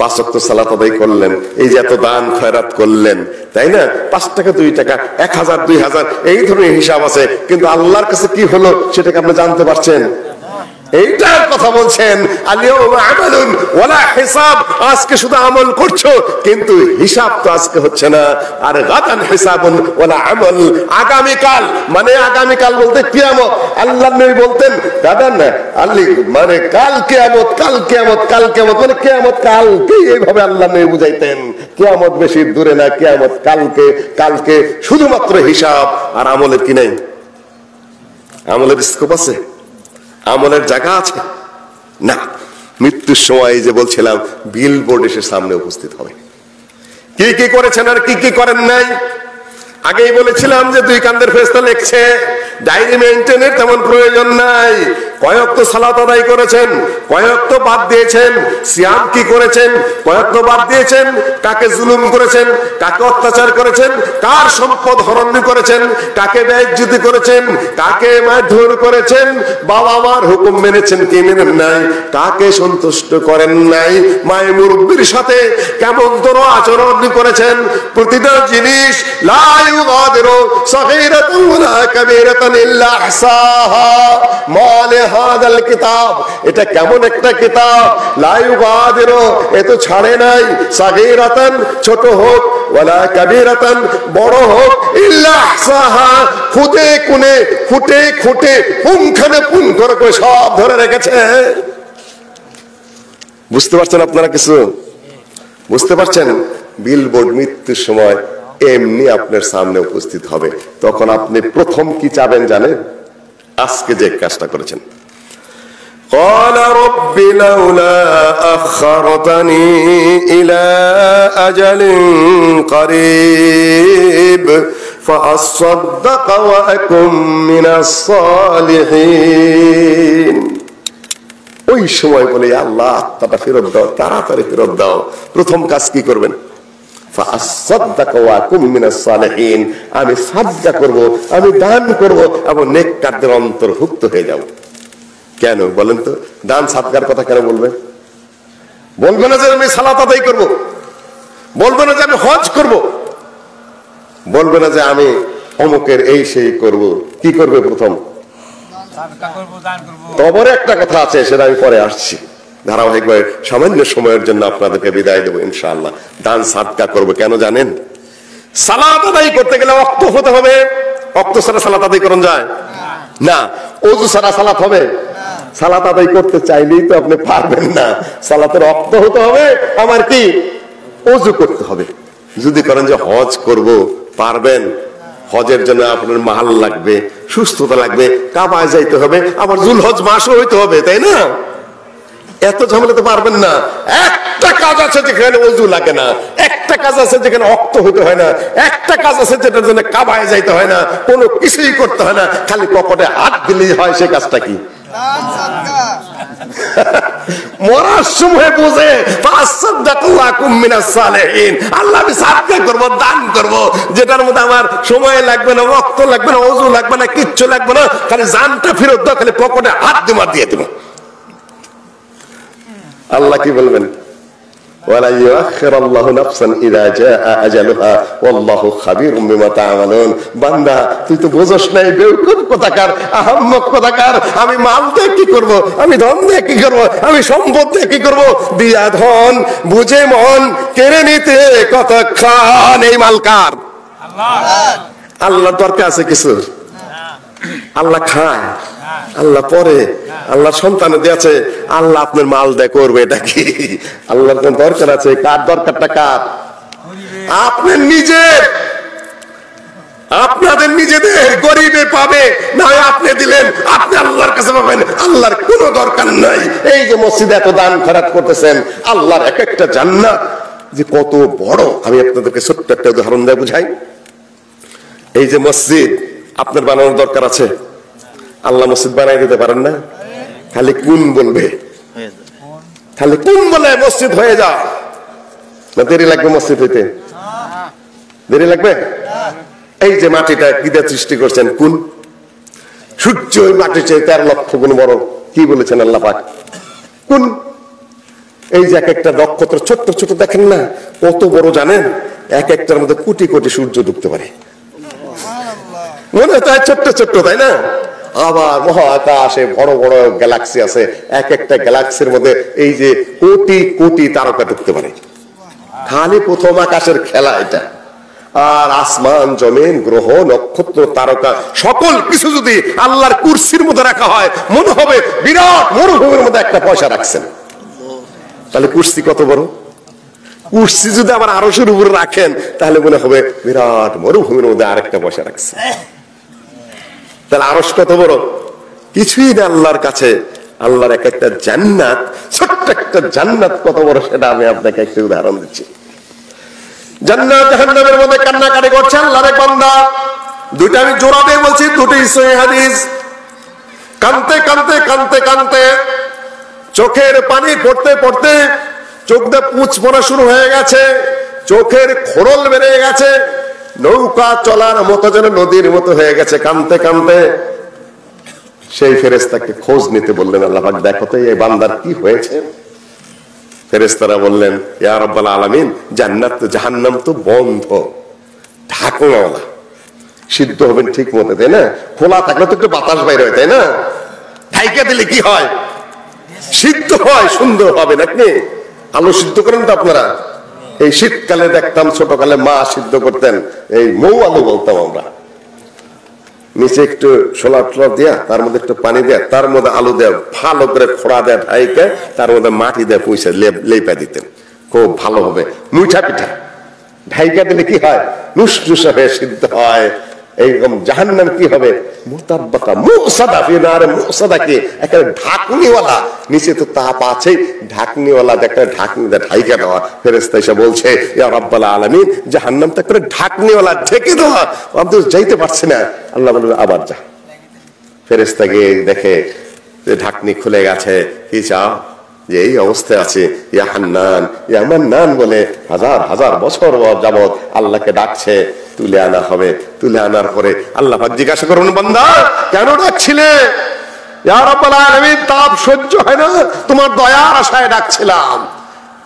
পাঁচ অক্ট সালাত আদায় করলেন, এই যে এত দান খয়রাত করলেন, তাই না? পাঁচ টাকা, দুই টাকা, এক হাজার, দুই হাজার, এই ধরনের হিসাব আছে। কিন্তু আল্লাহর কাছে কি হলো, সেটাকে আপনি জানতে পারছেন? এইটার কথা বলছেন ওয়ালা হিসাব। আজকে শুধু আমল করছ, কিন্তু হিসাব তো আজকে হচ্ছে না। আর গাদান হিসাবুন ওয়ালা আমল। আগামী কাল মানে আগামী কাল বলতে কিয়ামত। আল্লাহ নবী বলতেন, গাদান আল্লি মানে কাল কিয়ামত কাল কিয়ামত কাল কিয়ামত মানে কিয়ামত কালকে এইভাবে আল্লাহ নবী বুঝাইতেন। কিয়ামত বেশি দূরে না, কিয়ামত কালকে কালকে শুধুমাত্র হিসাব আর আমলের কি নাই? আমলের স্কোপ আছে? আমলের জায়গা আছে? না। মৃত্যুর সময় যে বলছিলাম বিল বোর্ড এসে সামনে উপস্থিত হবে। কি কি করেছেন আর কি কি করেন নাই? আগেই বলেছিলাম যে দুই কান্দের ফেস্তা লেখছে ডায়েরি মেনটেনের তেমন প্রয়োজন নাই। কয়েক তো সালাত আদায় করেছেন, কয়েক তো বাদ দিয়েছেন, সিয়াম কি করেছেন, কয়েক তো বাদ দিয়েছেন, কাকে জুলুম করেছেন, কাকে অত্যাচার করেছেন, কার সম্পদ হরণ করেছেন, কাকে ব্যয়জ্যুতি করেছেন, কাকে মারধর করেছেন, বাবা মার হুকুম মেনেছেন কি মেনেন নাই, কাকে সন্তুষ্ট করেন নাই মায়ের মুরব্বীর সাথে কেমন তোর আচরণ করেছেন, প্রতিটা জিনিস লা ইউগাদিরু সাগীরাতান ওয়ালা কাবীরাতান সব ধরে রেখেছে। বুঝতে পারছেন আপনারা কিছু? বুঝতে পারছেন? বিলবোর্ড মৃত্যুর সময় এমনি আপনার সামনে উপস্থিত হবে তখন আপনি প্রথম কি চাবেন জানেন আজকে যে কাজটা করেছেন قال رب لولا أخرتني إلى أجل قريب فأصدق وأكن من الصالحين ওই সময় বলে আল্লাহ আত্মাটা ফেরত দাও তাড়াতাড়ি ফেরত দাও প্রথম কাজ কি করবেন আমি সাজ্জা করব আমি দান করব এবং নেককারদের অন্তর্ভুক্ত হয়ে যাব। কেন বলেন তো? দান সাদগার কথা কেন বলবেন বলবে না যে আমি সালাত আদায় করব। বলবে না যে আমি হজ করব। বলবে না যে আমি অমুকের এই সেই করব। কি করবে প্রথম? তবর একটা কথা আছে সেটা আমি পরে আসছি। ধারাবাহিকভাবে সামান্য সময়ের জন্য আপনাদেরকে বিদায় দেবো, ইনশাআল্লাহ। দান সাদকা করব, কেন জানেন? সালাত আদায় করতে গেলে অক্ত হতে হবে। অক্ত ছাড়া সালাত আদায় করুন যায়? না। অজু ছাড়া সালাত হবে? সালাত আদায় করতে চাইলেই তো আপনি পারবেন না। সালাতের অক্ত হতে হবে। আমার কি? অজু করতে হবে। যদি করেন যে হজ করব, পারবেন। হজের জন্য আপনার মাল লাগবে, সুস্থতা লাগবে, কাবায় যাইতে হবে। আবার জুল হজ মাসও হইতে হবে, তাই না? এত ঝামেলা তো পারবেন না। একটা কাজ আছে যেখানে অজু লাগে না। একটা কাজ আছে যেখানে অক্ত হইতে হয় না। একটা কাজ আছে যেটার জন্য কাবায় যাইতে হয় না। কোনো কিছুই করতে হয় না। খালি পকেটে হাত দিলেই হয় সে কাজটা কি? মরার সময় বুঝে আল্লাহ আমি সাদকা করব দান করব। যেটার মধ্যে আমার সময় লাগবে না রক্ত লাগবে না অজু লাগবে না কিচ্ছু লাগবে না। খালি জানটা ফেরত দাও খালি পকেটে হাত দিয়ে দিয়ে দেবো। আল্লাহ কি বলবেন? বান্দা তুই তো বোঝস আমি মাল দিয়ে কি করব? আমি ধন দিয়ে কি করব? আমি সম্পদ দিয়ে কি করব? দিয়া ধন বুঝে মন কেড়ে নিতে কতক্ষণ এই মালকার আল্লাহ। দরকার আছে কিছু। আল্লাহ খায়। আল্লাহ পরে। আল্লাহ সন্তান দিয়েছে, আল্লাহ আপনার মাল দেয় করবে, এটা কি? আল্লাহর কোন দরকার আছে? কার দরকারটা কার? আপনার নিজের। আপনাদের নিজেদের গরিবে পাবে না আপনি দিলেন, আপনি আল্লাহর কাছে পাবেন। আল্লাহর কোনো দরকার নাই। এই যে মসজিদে এত দান খরাত করতেছেন, আল্লাহর এক একটা জান্নাত। যে কত বড়। আমি আপনাদেরকে ছোট্ট একটা উদাহরণ দেয় বুঝাই। এই যে মসজিদ আপনার বানানোর দরকার আছে? আল্লাহ মসজিদ বানাই দিতে পারেন না? খালি কোন বলবে? খালি কোন বলে মসজিদ হয়ে যা না দেরি লাগবে মসজিদ হইতে? দেরি লাগবে? এই যে মাটিটা কি দিয়ে সৃষ্টি করছেন কোন? সূর্য ওই মাটির চেয়ে তেরো লক্ষ গুণ বড়। কি বলেছেন আল্লাহ পাক? কোন? এই যে এক একটা নক্ষত্র ছোট্ট ছোট দেখেন না? কত বড় জানেন? এক একটার মধ্যে কোটি কোটি সূর্য ঢুকতে পারে। মনে হয় ছোট্ট ছোট্ট, তাই না? আবার মহাকাশে বড় বড় গ্যালাক্সি আছে। এক একটা গ্যালাক্সির মধ্যে এই যে কোটি কোটি তারকা ঢুকতে পারে। খালি প্রথম আকাশের খেলা এটা। আর আসমান, জমিন, গ্রহ, নক্ষত্র, তারকা, সকল কিছু যদি আল্লাহর কুর্সির মধ্যে রাখা হয়, মনে হবে বিরাট মরুভূমির মধ্যে একটা পয়সা রাখছেন। তাহলে কুর্সি কত বড়? কুর্সি যদি আবার আরও শুরু রাখেন, তাহলে মনে হবে বিরাট মরুভূমির মধ্যে আরেকটা পয়সা রাখছে তাহলে আরস কত বড়? কিছুই না আল্লাহর কাছে। আল্লাহর এক একটা জান্নাত, ছোট্ট একটা জান্নাত কত বড় সেটা আমি আপনাকে একটা উদাহরণ দিচ্ছি। জান্নাত জাহান্নামের মধ্যে কান্নাকাটি করছে আল্লাহর বান্দা। দুইটা আমি জোড়া বলছি দুটোই সহি হাদিস। কানতে কানতে কানতে কানতে চোখের পানি পড়তে পড়তে চোখ দিয়ে পুঁচ পড়া শুরু হয়ে গেছে। চোখের খোরল বেড়ে গেছে। নৌকা চলার মতো যেন নদীর মতো হয়ে গেছে, কানতে কানতে। সেই ফেরেস্তাকে খোঁজ নিতে বললেন, আল্লাহ দেখো তো এই বান্দার কি হয়েছে? ফেরেস্তারা বললেন, ইয়া আলামিন, জান্নাত তো জাহান্নাম তো বন্ধ। ঢাকনাওয়ালা সিদ্ধ হবেন ঠিক মতো, তাই না? খোলা থাকলে তো একটু বাতাস বাইরে হয়, তাই না? ঢাইকা দিলে কি হয়? সিদ্ধ হয়, সুন্দর হবে নাকি আলু সিদ্ধ করেন তো আপনারা। এই শীতকালে দেখতাম, ছোটকালে মা সিদ্ধ করতেন। এই মৌ আলু বলতাম আমরা। নিচে একটু সোলা টোলা দেয়া, তার মধ্যে একটু পানি দেয়া, তার মধ্যে আলু দেয়া ভালো করে খোড়া দেয় ঢাইকে, তার মধ্যে মাটি দেয়া পয়সা লেপা দিতেন। খুব ভালো হবে। মুইঠা পিঠা। ঢাইকা দিলে কি হয়? নুসনুসা হয়ে সিদ্ধ হয়। এইরকম জাহান্নাম কি হবে? নিচে তো আছে একটা ঢাকনি ঢেকে যাইতে না। আল্লাহ আবার যা। ফেরেশতা গিয়ে দেখে যে ঢাকনি খুলে গেছে। কি চাও? যে এই অবস্থায় আছে। ইয়া হান্নান। ইয়া বলে, হাজার হাজার বছর যাবৎ আল্লাহকে ডাকছে। তুলে আনা হবে তুলে আনার পরে আল্লাহ পাক জিজ্ঞাসা করুন বান্দা কেন ডাকছিলে? তাপ সহ্য হয় না তোমার দয়ার আশায় ডাকছিলাম।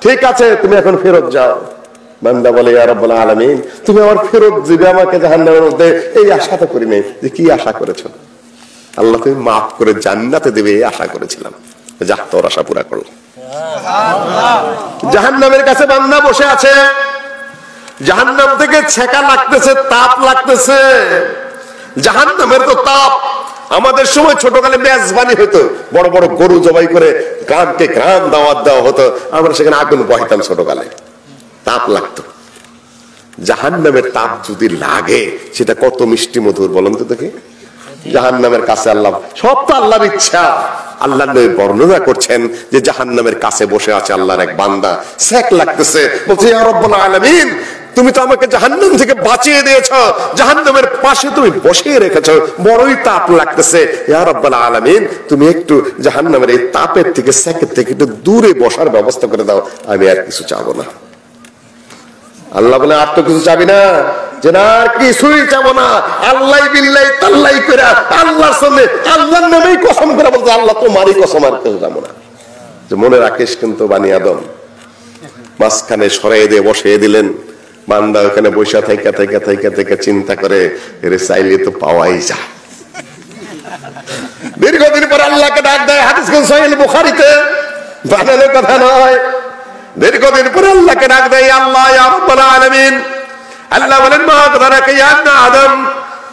ঠিক আছে তুমি এখন ফেরত যাও। বান্দা বলে আলামিন তুমি আমার ফেরত দিবে আমাকে জাহান্নামের মধ্যে? এই আশা তো করি নাই যে কি আশা করেছ? আল্লাহ তুমি মাফ করে জান্নাতে দেবে এই আশা করেছিলাম। যা তোর আশা পুরা করল জাহান্নামের কাছে বান্দা বসে আছে। জাহান্নাম থেকে ছেকা লাগতেছে, তাপ লাগতেছে। জাহান্নামের তো তাপ। আমাদের সময় ছোটকালে মেজবানি হতো, বড় বড় গরু জবাই করে গ্রামকে গ্রাম দাওয়াত দেওয়া হতো, আমরা সেখানে আগুন বহাইতাম ছোটকালে। তাপ লাগতো। জাহান্নামের তাপ যদি লাগে, সেটা কত মিষ্টি মধুর বলুন তো দেখি। জাহান নামের কাছে আল্লাহ, সব তো আল্লাহর ইচ্ছা। আল্লাহ নবী বর্ণনা করছেন যে জাহান নামের কাছে বসে আছে আল্লাহর এক বান্দা। সেক লাগতেছে, বলছে, ইয়া রব্বুল আলামিন তুমি তো আমাকে জাহান্নাম থেকে বাঁচিয়ে দিয়েছ। জাহান্নামের পাশে তুমি বসিয়ে রেখেছ। বড়ই তাপ লাগতেছে। ইয়া রব্বুল আলামিন, তুমি একটু জাহান্নামের এই তাপের থেকে, সেকের থেকে একটু দূরে বসার ব্যবস্থা করে দাও। আমি আর কিছু চাবো না। আল্লাহ বলে, আর তো কিছু চাবি না? যে না আর কিছুই চাবো না। আল্লাহ বিল্লাই তাল্লাই করে আল্লাহর সামনে আল্লাহর নামেই কসম করে বলতে আল্লাহ তোমারই কসম, আর কেউ যাব না। যে মনে রাখিস কিন্তু বানি আদম, মাঝখানে সরাই দিয়ে বসিয়ে দিলেন। বান্দা ওখানে বৈশা থাইকা থাইকা থাইকা থেকে চিন্তা করে, এরে চাইলে তো পাওয়াই যায়। দীর্ঘদিন পর আল্লাহকে ডাক দেয়, হাদিস সাহিল বুখারিতে? বানানোর কথা নয়। দীর্ঘদিন পরে আল্লাহকে ডাক দেয়, আল্লাহ, ইয়া রাব্বাল আলামিন। আল্লাহ বলেন, মা তারাকে ইয়া আদম?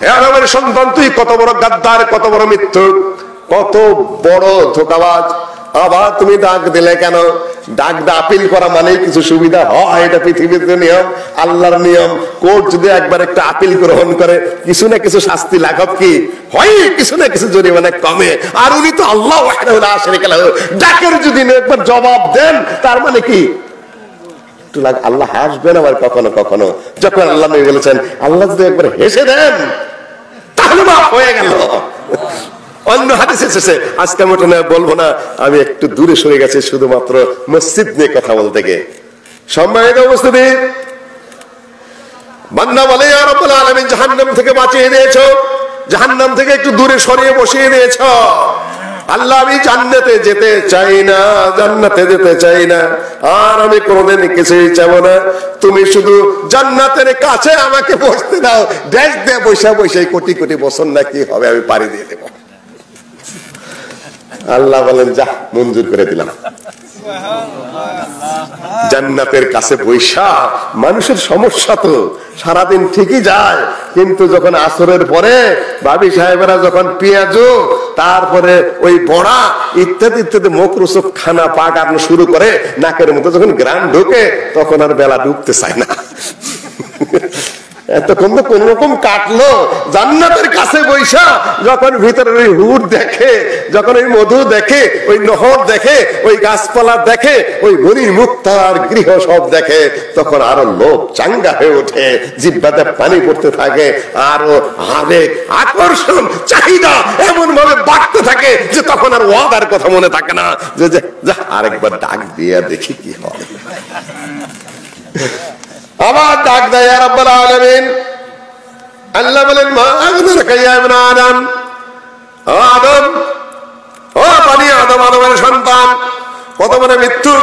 হে আদমের সন্তান, তুই কত বড় গাদ্দার, কত বড় মিথ্যু কত বড় ধোকাবাজ। আবার তুমি ডাক দিলে কেন? ডাক আপিল করা মানে কিছু সুবিধা হয়, এটা পৃথিবীতে নিয়ম, আল্লাহর নিয়ম। কোর্ট যদি একবার একটা আপিল গ্রহণ করে, কিছু না কিছু শাস্তি লাঘব কি? হয়, কিছু না কিছু জরিমানা কমে। আর উনি তো আল্লাহ ডাকের যদি একবার জবাব দেন, তার মানে কি? আল্লাহ হাসবেন আবার কখনো কখনো। যখন আল্লাহ নবী বলেছেন, আল্লাহ যদি একবার হেসে দেন, তাহলে মাফ হয়ে গেল। অন্য হাদিস এসেছে, আজকে আমি ওটা বলব না, আমি একটু দূরে সরে গেছি শুধুমাত্র মসজিদ নিয়ে কথা বলতে গিয়ে। সম্মানিত উপস্থিতি, বান্দা বলে রাব্বুল আলামিন, জাহান্নাম থেকে বাঁচিয়ে দিয়েছ, জাহান্নাম থেকে একটু দূরে সরিয়ে বসিয়ে দিয়েছ। আল্লাহ, আমি জান্নাতে যেতে চাই না, জান্নাতে যেতে চাই না, আর আমি কোনোদিন কিছুই চাবো না। তুমি শুধু জান্নাতের কাছে আমাকে বসতে দাও, দেশ দিয়ে বসে বসে কোটি কোটি বছর না কি হবে, আমি পাড়ি দিয়ে দেবো। আল্লাহ বলেন যা মঞ্জুর করে দিলাম। জান্নাতের কাছে বৈশা মানুষের সমস্যা তো সারাদিন ঠিকই যায় কিন্তু যখন আসরের পরে বাবি সাহেবেরা যখন পেঁয়াজু তারপরে ওই বড়া ইত্যাদি ইত্যাদি মুখ রুসুক খানা পা কাটানো শুরু করে নাকের মতো যখন গ্রাম ঢুকে তখন আর বেলা ডুবতে চায় না। এতক্ষণ তো কোন রকম কাটলো। জান্নাতের কাছে বৈশা, যখন ভিতরের ওই হুট দেখে, যখন ওই মধু দেখে, ওই নহর দেখে, ওই গাছপালা দেখে, ওই মনির মুক্তার গৃহ সব দেখে, তখন আরও লোক চাঙ্গা হয়ে ওঠে, জিব্বাতে পানি পড়তে থাকে, আরও আবেগ, আকর্ষণ, চাহিদা এমন ভাবে বাড়তে থাকে যে তখন আর ওয়াদার কথা মনে থাকে না। যা, আরেকবার ডাক দিয়ে দেখি কি হয়। আবার ডাক দেয় রাব্বাল আলামিন। আল্লাহ বলেন, মা আগদারকা ইয়া ইবনে আদম। আদম, ও বনি আদম, আদমের সন্তান, কত বড় মৃত্যু।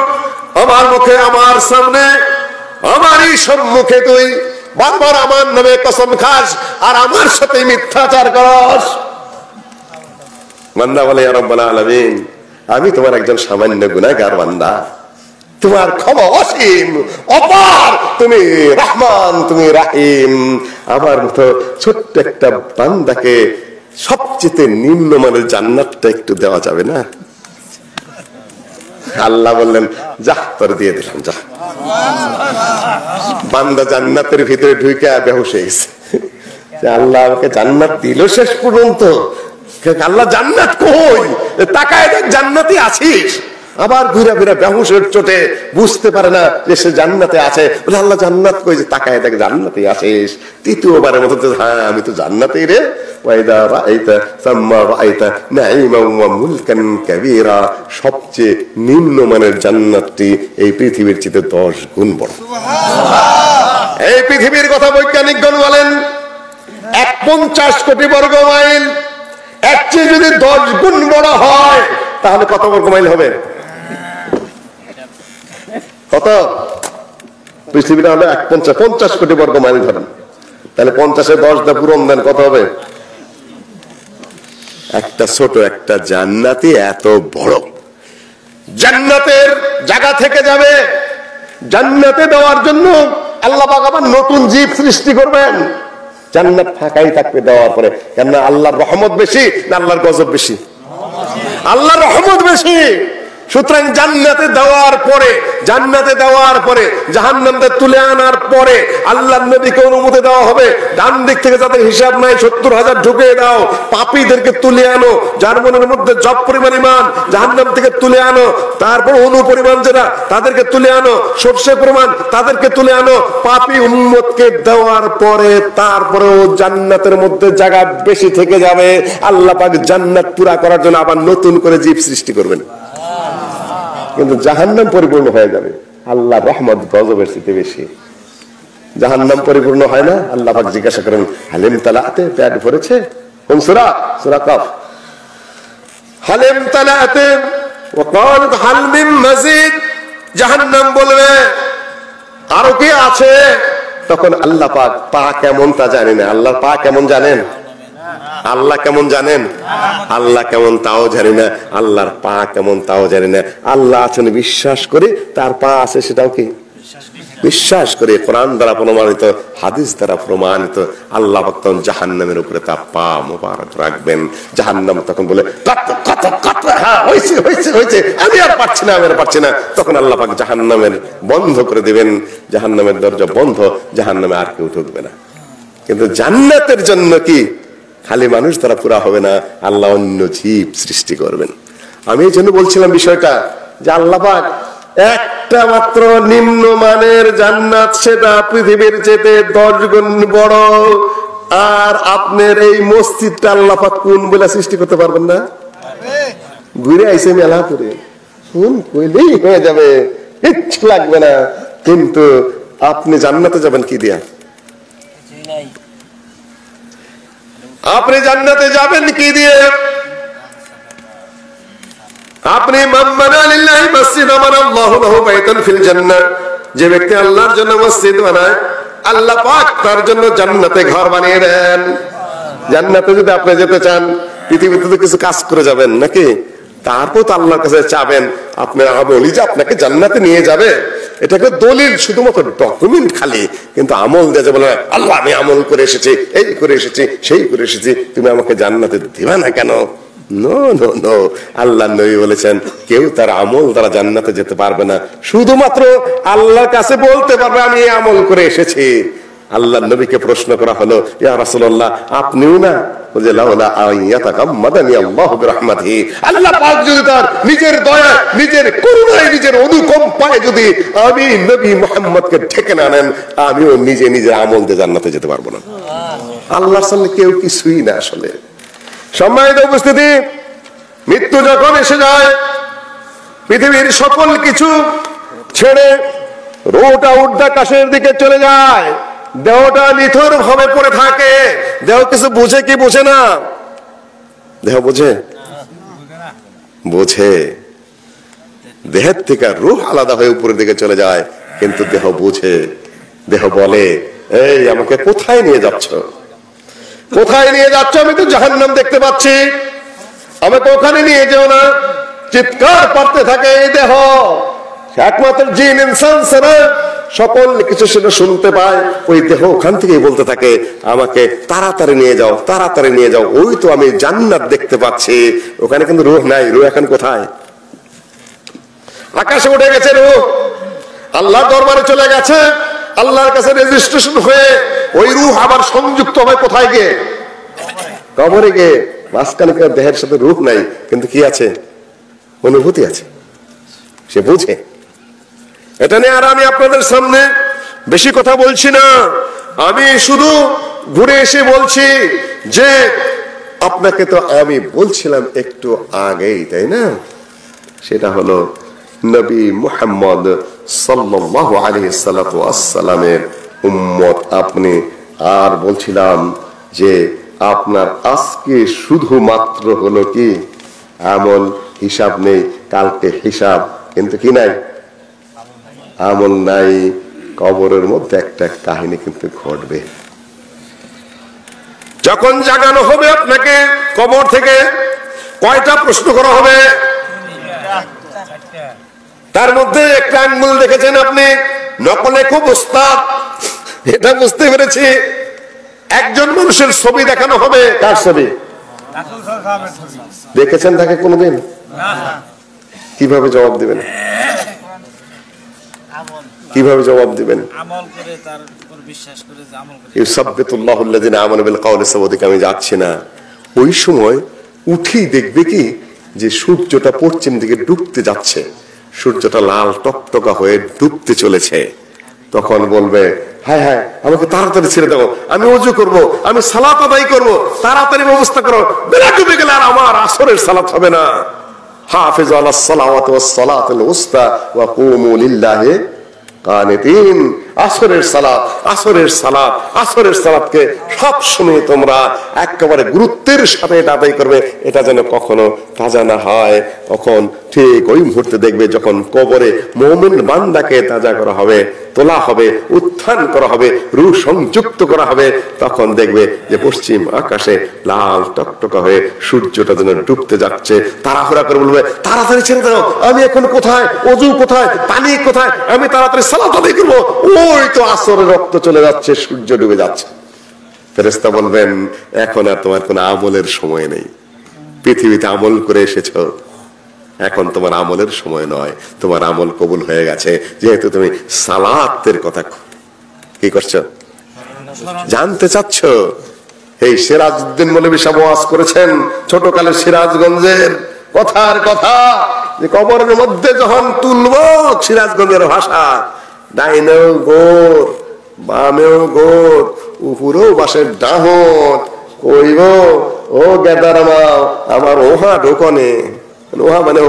আমার মুখে, আমার সামনে, আমারই সম্মুখে তুই। বারবার আমার নামে কসম খাস আর আমার সাথে মিথ্যাচার করস। বান্দা বলে রাব্বাল আলামিন, আমি তোমার একজন সামান্য গুনাহগার বান্দা। তোমার ক্ষমা অসীম, অপার। তুমি রহমান, তুমি রাহিম। আমার মতো ছোট্ট একটা বান্দাকে সবচেয়ে নিম্নমানের জান্নাতটা একটু দেওয়া যাবে না? আল্লাহ বললেন, যাহ, তোর দিয়ে দিলাম যা বান্দা জান্নাতের ভিতরে ঢুকে বেহুশ হয়ে গেছে। আল্লাহ আমাকে জান্নাত দিল শেষ পর্যন্ত। আল্লাহ জান্নাত কই? তাকায় দেখ, জান্নাতি আছিস। আবার ঘুরে ঘুরে বেহুশের চোটে বুঝতে পারে না যে সে জান্নাতে আছে। বলে আল্লাহ জান্নাত কই যে তাকায় দেখ জান্নাতে আছিস। তৃতীয়বারের মতো হ্যাঁ আমি তো জান্নাতেই রে। সবচেয়ে নিম্নমানের জান্নাতটি এই পৃথিবীর চেয়ে দশ গুণ বড়। এই পৃথিবীর কথা বৈজ্ঞানিকগণ বলেন এক পঞ্চাশ কোটি বর্গ মাইল। এর চেয়ে যদি দশ গুণ বড় হয় তাহলে কত বর্গ মাইল হবে? হলো এক পঞ্চাশ পঞ্চাশ কোটি বর্গ মাইল ধরেন। তাহলে পঞ্চাশে পূরণ দেন, কত হবে? একটা ছোট, একটা জান্নাতি এত বড়। জান্নাতের জায়গা থেকে যাবে। জান্নাতে দেওয়ার জন্য আল্লাহ আবার নতুন জীব সৃষ্টি করবেন। জান্নাত ফাঁকাই থাকবে দেওয়ার পরে। কেননা আল্লাহর রহমত বেশি না আল্লাহর গজব বেশি? আল্লাহর রহমত বেশি। সুতরাং জান্নাতে দেওয়ার পরে, জান্নাতে দেওয়ার পরে জাহান্নামতে তুলে আনার পরে আল্লাহ নবীকে অনুমতি দেওয়া হবে। ডান দিক থেকে যাদের হিসাব নাই, সত্তর হাজার ঢুকিয়ে দাও। পাপীদেরকে তুলে আনো। যার মনের মধ্যে জব পরিমাণ ইমান জাহান্নাম থেকে তুলে আনো। তারপর অনু পরিমাণ যেটা, তাদেরকে তুলে আনো। সর্ষে পরিমাণ, তাদেরকে তুলে আনো। পাপি উম্মতকে দেওয়ার পরে তারপরেও জান্নাতের মধ্যে জায়গা বেশি থেকে যাবে। আল্লাহ পাক জান্নাত পুরা করার জন্য আবার নতুন করে জীব সৃষ্টি করবেন। কিন্তু জাহান্নাম পরিপূর্ণ হয়ে যাবে আল্লাহ রহমত গজবের স্মৃতি বেশি জাহান্নাম পরিপূর্ণ হয় না আল্লাহ পাক জিজ্ঞাসা করেন হালিম তালাতে প্যাট ভরেছে কোন সুরা সুরা কফ হালিম তালাতে وقالت هل من مزيد জাহান্নাম বলবে আরো কি আছে তখন আল্লাহ পাক পা কেমন তা জানি না আল্লাহ পা কেমন জানেন আল্লাহ কেমন জানেন? আল্লাহ কেমন তাও জানি না, আল্লাহর পা কেমন তাও জানি না। আল্লাহ আছেন বিশ্বাস করে, তার পা আছে সেটাও কি? বিশ্বাস করে, কোরআন দ্বারা প্রমাণিত, হাদিস দ্বারা প্রমাণিত। আল্লাহ তখন জাহান্নামের উপরে তার পা মোবারক রাখবেন। জাহান্নাম তখন বলে, কত কত কত হ্যাঁ হয়েছে হয়েছে হয়েছে। আমি আর পারছি না, আমি আর পারছি না। তখন আল্লাহ পাক জাহান্নামের বন্ধ করে দিবেন। জাহান্নামের দরজা বন্ধ, জাহান্নামে আর কেউ ঢুকবে না। কিন্তু জান্নাতের জন্য কি? খালি মানুষ দ্বারা পুরা হবে না, আল্লাহ অন্য জীব সৃষ্টি করবেন। আমি এই জন্য বলছিলাম বিষয়টা যে আল্লাহ পাক একটা মাত্র নিম্নমানের জান্নাত সেটা পৃথিবীর চেতে দশ গুণ বড়। আর আপনার এই মসজিদটা আল্লাহ পাক কোন বলে সৃষ্টি করতে পারবেন না? ঘুরে আইসে মেলা করে। শুন কইলেই হয়ে যাবে, কিচ্ছু লাগবে না। কিন্তু আপনি জান্নাতে যাবেন কি দিয়া? আপনি জান্নাতে যাবেন কি দিয়ে? আপনি যে ব্যক্তি আল্লাহর জন্য মসজিদ বানায়, আল্লাহ পাক তার জন্য জান্নাতে ঘর বানিয়ে দেন। জান্নাতে যদি আপনি যেতে চান, পৃথিবীতে তো কিছু কাজ করে যাবেন নাকি? তারপর তো আল্লাহর কাছে চাবেন, আপনার আমলই যে আপনাকে জান্নাতে নিয়ে যাবে। এটাকে দলিল, শুধুমাত্র ডকুমেন্ট খালি। কিন্তু আমল দিয়ে বলে, আল্লাহ, আমি আমল করে এসেছি, এই করে এসেছি, সেই করে এসেছি, তুমি আমাকে জান্নাতে দিবা না কেন? নো নো নো আল্লাহ নবী বলেছেন, কেউ তার আমল দ্বারা জান্নাতে যেতে পারবে না। শুধুমাত্র আল্লাহর কাছে বলতে পারবে, আমি আমল করে এসেছি। আল্লাহ নবীকে প্রশ্ন করা হলো ইয়া রাসূলুল্লাহ আপনিও না? লাউলা আইয়াতাকাম্মাদানি আল্লাহু বিরহমাতিহি। আল্লাহ পাক যদি তার নিজের দয়া নিজের করুণায় নিজের অনুকম্পায় যদি আমি নবী মুহাম্মদকে ঢেকে না নেন আমিও নিজে নিজে আমল দিয়ে জান্নাতে যেতে পারব না। আল্লাহর সামনে কেউ কিছুই না আসলে। সম্মানিত উপস্থিতি মৃত্যু যখন এসে যায় পৃথিবীর সকল কিছু ছেড়ে রোটা উর্ধাকাশের দিকে চলে যায়। দেহটা নিথর ভাবে পড়ে থাকে। দেহ কিছু বুঝে কি বুঝে না? দেহ বুঝে? বোঝে। দেহের থেকে রুহ আলাদা হয়ে উপরের দিকে চলে যায়, কিন্তু দেহ বুঝে। দেহ বলে, এই, আমাকে কোথায় নিয়ে যাচ্ছ? কোথায় নিয়ে যাচ্ছ? আমি তো জাহান জাহান্নাম দেখতে পাচ্ছি। আমাকে ওখানে নিয়ে যেও না। চিৎকার করতে থাকে এই দেহ। একমাত্র জিন ইনসান ছাড়া সকল কিছু সেটা শুনতে পায়, ওই দেহ ওখান থেকেই বলতে থাকে, আমাকে তাড়াতাড়ি নিয়ে যাও, তাড়াতাড়ি নিয়ে যাও, ওই তো আমি জান্নাত দেখতে পাচ্ছি। ওখানে কিন্তু রুহ নাই, রুহ এখন কোথায়? আকাশে উঠে গেছে রুহ। আল্লাহ দরবারে চলে গেছে, আল্লাহর কাছে রেজিস্ট্রেশন হয়ে ওই রুহ আবার সংযুক্ত হয় কোথায় গিয়ে? কবরে গিয়ে। মাঝখানে দেহের সাথে রূপ নাই, কিন্তু কি আছে? অনুভূতি আছে। সে বুঝে। এটা নিয়ে আর আমি আপনাদের সামনে বেশি কথা বলছি না। আমি শুধু ঘুরে এসে বলছি যে, আপনাকে তো আমি বলছিলাম একটু আগেই, তাই না? সেটা হলো নবী মুহাম্মদ সাল্লাল্লাহু আলাইহি সাল্লাতু আসসালামের উম্মত। আপনি আর বলছিলাম যে, আপনার আজকে শুধুমাত্র হলো কি? আমল হিসাব নেই, কালকে হিসাব, কিন্তু কি নাই? আমল নাই, কবরের মধ্যে একটা কাহিনী কিন্তু ঘটবে। যখন জাগানো হবে আপনাকে, কবর থেকে কয়টা প্রশ্ন করা হবে? তার মধ্যে একটা আঙ্গুল দেখেছেন আপনি? নকলে খুব উস্তাদ। এটা বুঝতে পেরেছি। একজন মানুষের ছবি দেখানো হবে। কার ছবি? দেখেছেন তাকে কোনোদিন? কীভাবে জবাব দিবেন? কীভাবে জবাব দিবেন? আমানু বিল কওলি আমি যাচ্ছি না। ওই সময় উঠেই দেখবে কি? যে সূর্যটা পশ্চিম দিকে ডুবতে যাচ্ছে। সূর্যটা লাল টকটকা হয়ে ডুবতে চলেছে। তখন বলবে হ্যাঁ হ্যাঁ আমাকে তাড়াতাড়ি ছেড়ে দেবো আমি অজু করব আমি সালাত আদায় করব। তাড়াতাড়ি ব্যবস্থা করো। বেলা ডুবে গেলে আর আমার আসরের সালাত হবে না। হাফিজ আলাস সালাওয়াত সালাতুল উস্তা ওয়া কুমু আসরের সালাত আসরের সালাত, আসরের সালাতকে সব সময় তোমরা একেবারে গুরুত্বের সাথে এটা আদায় করবে। এটা যেন কখনো কাজা না হয়। তখন ঠিক ওই মুহূর্তে দেখবে যখন কবরে মৌমিন বান্দাকে তাজা করা হবে, তোলা হবে, উত্থান করা হবে রু সংযুক্ত করা হবে, তখন দেখবে যে পশ্চিম আকাশে লাল টকটকা হয়ে সূর্যটা যেন ডুবতে যাচ্ছে। তাড়াহুড়া করে বলবে, তাড়াতাড়ি ছেড়ে দাও, আমি এখন কোথায়? অজু কোথায়? পানি কোথায়? আমি তাড়াতাড়ি সালাত আদায় করব। ওই তো আসরে রক্ত চলে যাচ্ছে, সূর্য ডুবে যাচ্ছে। ফেরেস্তা বলবেন, এখন আর তোমার কোনো আমলের সময় নেই। পৃথিবীতে আমল করে এসেছ। এখন তোমার আমলের সময় নয়। তোমার আমল কবুল হয়ে গেছে। যেহেতু তুমি সালাতের কথা কি করছ? জানতে চাচ্ছ? এই সিরাজউদ্দিন মৌলবী সাহেব ওয়াজ করেছেন ছোটকালে সিরাজগঞ্জের কথার কথা। যে কবরের মধ্যে যখন তুলব সিরাজগঞ্জের ভাষা, ডাইনেও গোর, বামেও গোর উপরেও বাসের ডাহত কইব, ও গেদারামা আমার ওহা ঢোকনে। ওহা মানে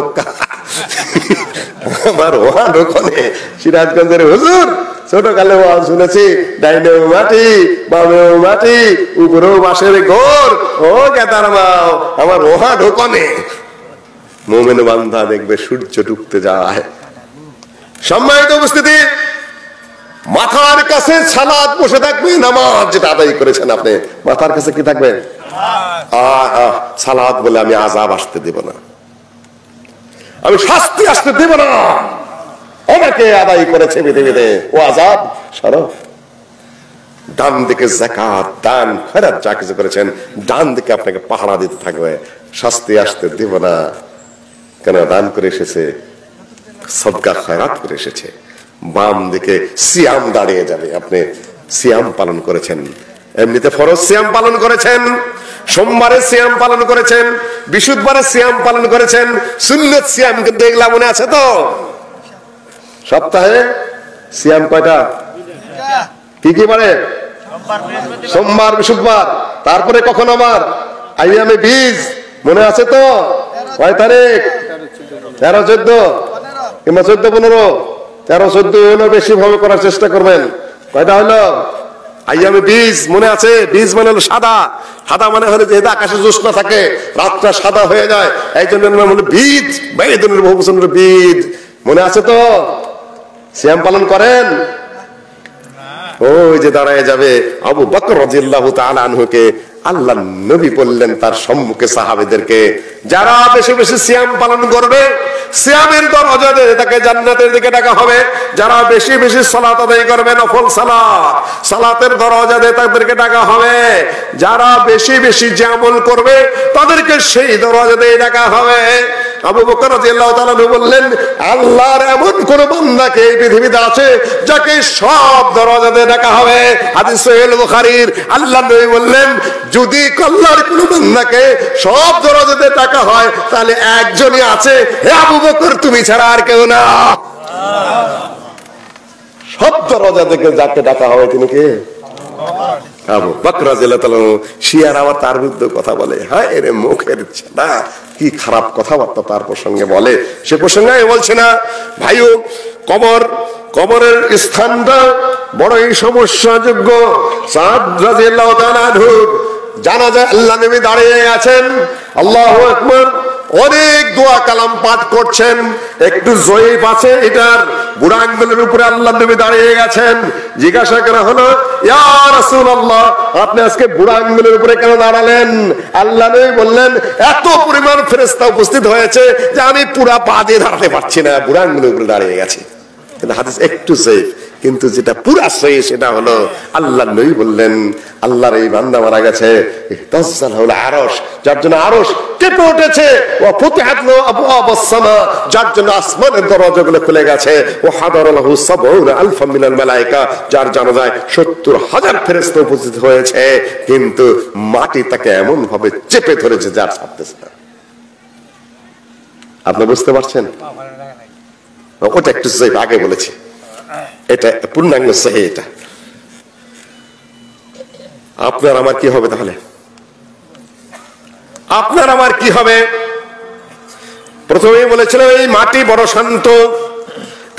আমার ওহা সিরাজগঞ্জের হুজুর শুনেছি ডাইনেও মাটি বামেও মাটি উপরেও বাসের ঘোর। ও গেতার মাও আমার ওহা ঢোকনে মোমেন বান্ধা দেখবে সূর্য ডুবতে যায়। সম্মানিত উপস্থিতি মাথার কাছে সালাদ বসে থাকবে নামাজ যেটা আদায় করেছেন আপনি মাথার কাছে কি থাকবে? সালাদ বলে আমি আজাব আসতে দেব না। আমি শাস্তি আসতে দেব না। অনেকে আদায় করেছে পৃথিবীতে। ও আজাদ সরব। ডান দিকে জাকাত দান খয়রাত যা কিছু করেছেন, ডান দিকে আপনাকে পাহারা দিতে থাকবে। শাস্তি আসতে দেব না। কেন? দান করে এসেছে, সদকা খয়রাত করে এসেছে। বাম দিকে সিয়াম দাঁড়িয়ে যাবে। আপনি সিয়াম পালন করেছেন। এমনিতে ফরজ সিয়াম পালন করেছেন, সোমবারে সিয়াম পালন করেছেন, বিশুদ্ধবারে সিয়াম পালন করেছেন, সুন্নত সিয়াম কিন্তু এগুলা মনে আছে তো? সপ্তাহে সিয়াম কয়টা? কি কি মানে? সোমবার বৃহস্পতিবার তারপরে কখন আমার আইয়ামে বীজ, মনে আছে তো? কয় তারিখ? তেরো চোদ্দ। কিংবা চোদ্দ পনেরো? তেরো চোদ্দ বেশি ভাবে করার চেষ্টা করবেন। কয়টা হলো? আইয়ামে বীজ, মনে আছে? বীজ মানে হলো সাদা। সাদা মানে হলো যেহেতু আকাশে জ্যোৎস্না থাকে, রাতটা সাদা হয়ে যায়। এই জন্য মানে বীজ বেদনের বহু বছর বীজ। মনে আছে তো? শ্যাম পালন করেন? ওই যে দাঁড়ায় যাবে আবু বকর আনহুকে, আল্লাহ নবী বললেন তার সম্মুখে সাহাবেদেরকে, যারা বেশি বেশি সিয়াম পালন করবে, সিয়ামের দরজা তাকে জান্নাতের দিকে ডাকা হবে। যারা বেশি বেশি সালাত আদায় করবে, নফল সালাত, সালাতের দরজা তাদেরকে ডাকা হবে। যারা বেশি বেশি যে আমল করবে, তাদেরকে সেই দরজা দিয়ে ডাকা হবে। আবু বকর রাদিয়াল্লাহু তাআলা বললেন, আল্লাহর এমন কোন বান্দাকে এই পৃথিবীতে আছে যাকে সব দরজাতে ডাকা হবে। হাদিস সহিহ বুখারীর। আল্লাহ নবী বললেন, যদি আল্লাহর কোন বান্দাকে সব দরজাতে ডাকা হয়, তাহলে একজনই আছে। হে আবু বকর, তুমি ছাড়া আর কেউ না। সব দরজা থেকে যাকে ডাকা হবে, তিনি কে? আবু বকর রাদিয়াল্লাহু তাআলা শিয়ার আবার তার বিরুদ্ধে কথা বলে হ্যাঁ রে মুখের ছেদা কি খারাপ কথাবার্তা তার প্রসঙ্গে বলে? সে প্রসঙ্গে আমি বলছি না, ভাইও, কবর, কবরের স্থানটা বড়ই সমস্যাযোগ্য। সাদ রাদিয়াল্লাহু তাআলা জানা যায় আল্লাহ নবী দাঁড়িয়ে আছেন, আল্লাহু আকবার, অনেক দোয়া কালাম পাঠ করছেন। একটু জয়ীফ আছে এটার। বুড়া আঙ্গুলের উপরে আল্লাহ নবী দাঁড়িয়ে গেছেন। জিজ্ঞাসা করা হলো রাসূলুল্লাহ, আপনি আজকে বুড়া আঙ্গুলের উপরে কেন দাঁড়ালেন? আল্লাহ নবী বললেন, এত পরিমাণ ফেরেস্তা উপস্থিত হয়েছে যে আমি পুরা পা দিয়ে দাঁড়াতে পারছি না, বুড়া আঙ্গুলের উপরে দাঁড়িয়ে গেছে। কিন্তু হাদিস একটু সেফ কিন্তু যেটা পুরা সহি সেটা হলো আল্লাহ নবী বললেন আল্লাহর এই বান্দা মারা গেছে যার জন্য আরশ কেঁপে উঠেছে ও ফুতিহাত যার জন্য আসমানের দরজাগুলো খুলে গেছে ও হাদারালাহু সাবউনা আলফা মিনাল মালায়েকা যার জানা যায় 70 হাজার ফেরেশতা উপস্থিত হয়েছে কিন্তু মাটি তাকে এমন ভাবে চেপে ধরেছে যার ছাড়তেছে না। আপনি বুঝতে পারছেন? ওটা একটু আগে বলেছি। এটা পূর্ণাঙ্গ সহি এটা। আপনার আমার কি হবে তাহলে? আপনার আমার কি হবে? প্রথমেই বলেছিল এই মাটি বড় শান্ত,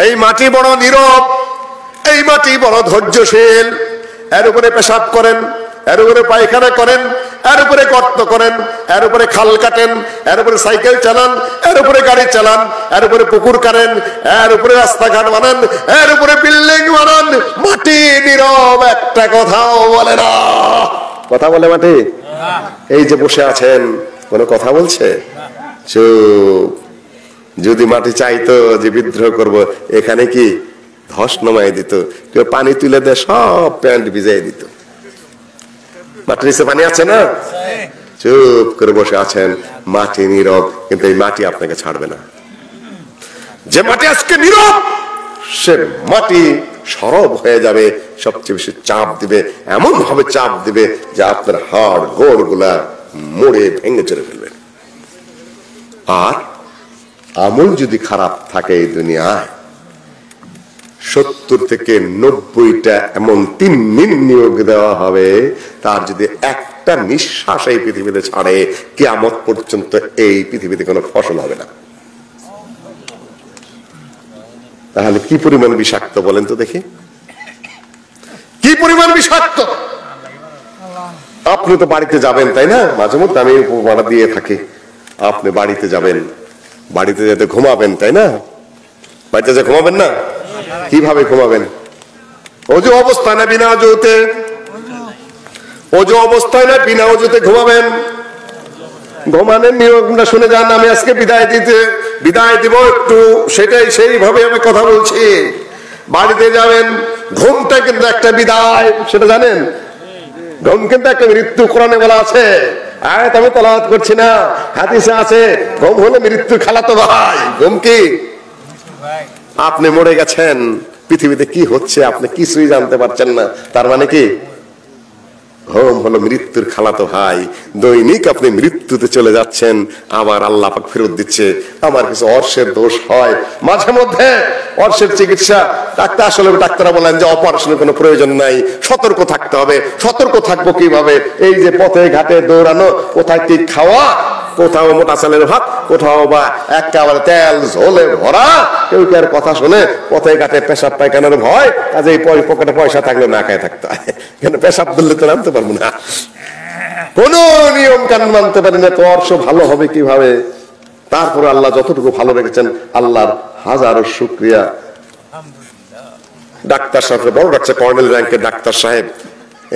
এই মাটি বড় নীরব, এই মাটি বড় ধৈর্যশীল, এর উপরে পেশাব করেন। এর উপরে পায়খানা করেন, এর উপরে গর্ত করেন, এর উপরে খাল কাটেন, এর উপরে সাইকেল চালান, এর উপরে গাড়ি চালান, এর উপরে পুকুর কাটেন, এর উপরে রাস্তাঘাট বানান, এর উপরে বিল্ডিং বানান। মাটি নীরব একটা কথাও বলে না। কথা বলে মাটি? এই যে বসে আছেন, কোনো কথা বলছে? চুপ। যদি মাটি চাইতো যে বিদ্রোহ করব, এখানে কি ধস নমাই দিত? কেউ পানি তুলে দেয়, সব প্যান্ট ভিজাই দিত। মাটির পানি আছে না? চুপ করে বসে আছেন। মাটি নীরব, কিন্তু এই মাটি আপনাকে ছাড়বে না। যে মাটি আজকে নীরব, সে মাটি সরব হয়ে যাবে। সবচেয়ে বেশি চাপ দিবে, এমন ভাবে চাপ দিবে যে আপনার হাড় গোড়গুলা মোড়ে ভেঙে চলে ফেলবেন আর আমল যদি খারাপ থাকে এই দুনিয়ায় সত্তর থেকে নব্বইটা এমন তিন মিন নিয়োগ দেওয়া হবে, তার যদি একটা নিঃশ্বাস এই পৃথিবীতে ছাড়ে, কেয়ামত পর্যন্ত এই পৃথিবীতে কোনো ফসল হবে না। তাহলে কি পরিমাণ বিষাক্ত বলেন তো দেখি। কি পরিমাণ বিষাক্ত? আপনি তো বাড়িতে যাবেন, তাই না? মাঝে মধ্যে আমি উপমাটা দিয়ে থাকি। আপনি বাড়িতে যাবেন, বাড়িতে যেতে ঘুমাবেন, তাই না? বাড়িতে যে ঘুমাবেন না? কীভাবে ঘুমাবেন? অজু অবস্থায় না বিনা অজুতে? অজু অবস্থায় না বিনা অজুতে ঘুমাবেন? ঘুমানোর নিয়মটা শুনে যান, আমি আজকে বিদায় দিতে, বিদায় দিব একটু, সেটাই সেইভাবে আমি কথা বলছি। বাড়িতে যাবেন, ঘুমটা কিন্তু একটা বিদায়, সেটা জানেন? ঘুম কিন্তু একটা মৃত্যু, কোরআনে বলা আছে। আয়াত আমি তলাওয়াত করছি না, হাদিসে আছে, ঘুম হলো মৃত্যু খালাতো ভাই, ঘুম কি? আপনি মরে গেছেন। পৃথিবীতে কি হচ্ছে আপনি কিছুই জানতে পারছেন না। তার মানে কি? ঘুম হলো মৃত্যুর খালাতো ভাই। দৈনিক আপনি মৃত্যুতে চলে যাচ্ছেন। আবার আল্লাহ পাক ফেরত দিচ্ছে। আমার কিছু অর্শের দোষ হয়। মাঝে মধ্যে অর্শের চিকিৎসা। ডাক্তার আসলে ডাক্তাররা বলেন যে অপারেশনের কোনো প্রয়োজন নাই। সতর্ক থাকতে হবে। সতর্ক থাকব কীভাবে? এই যে পথে ঘাটে দৌড়ানো, কোথায় কি খাওয়া? কোথাও মোটা চালের ভাত, কোথাও বা একেবারে তেল, ঝোলে ভরা। কেউ কি আর কথা শুনে? পথে ঘাটে পেশাব পায়খানার ভয় কাজে পকেটে পয়সা থাকলে না খায় থাকতে কেন পেশাব ধরলে তো নামতে পারব না। কোন নিয়ম কানুন মানতে পারি না, তো অর্শ ভালো হবে কীভাবে? তারপরে আল্লাহ যতটুকু ভালো রেখেছেন, আল্লাহর হাজারো শুক্রিয়া। ডাক্তার সাহেব বড় ডাক্তার কর্নেল র্যাঙ্কের ডাক্তার সাহেব।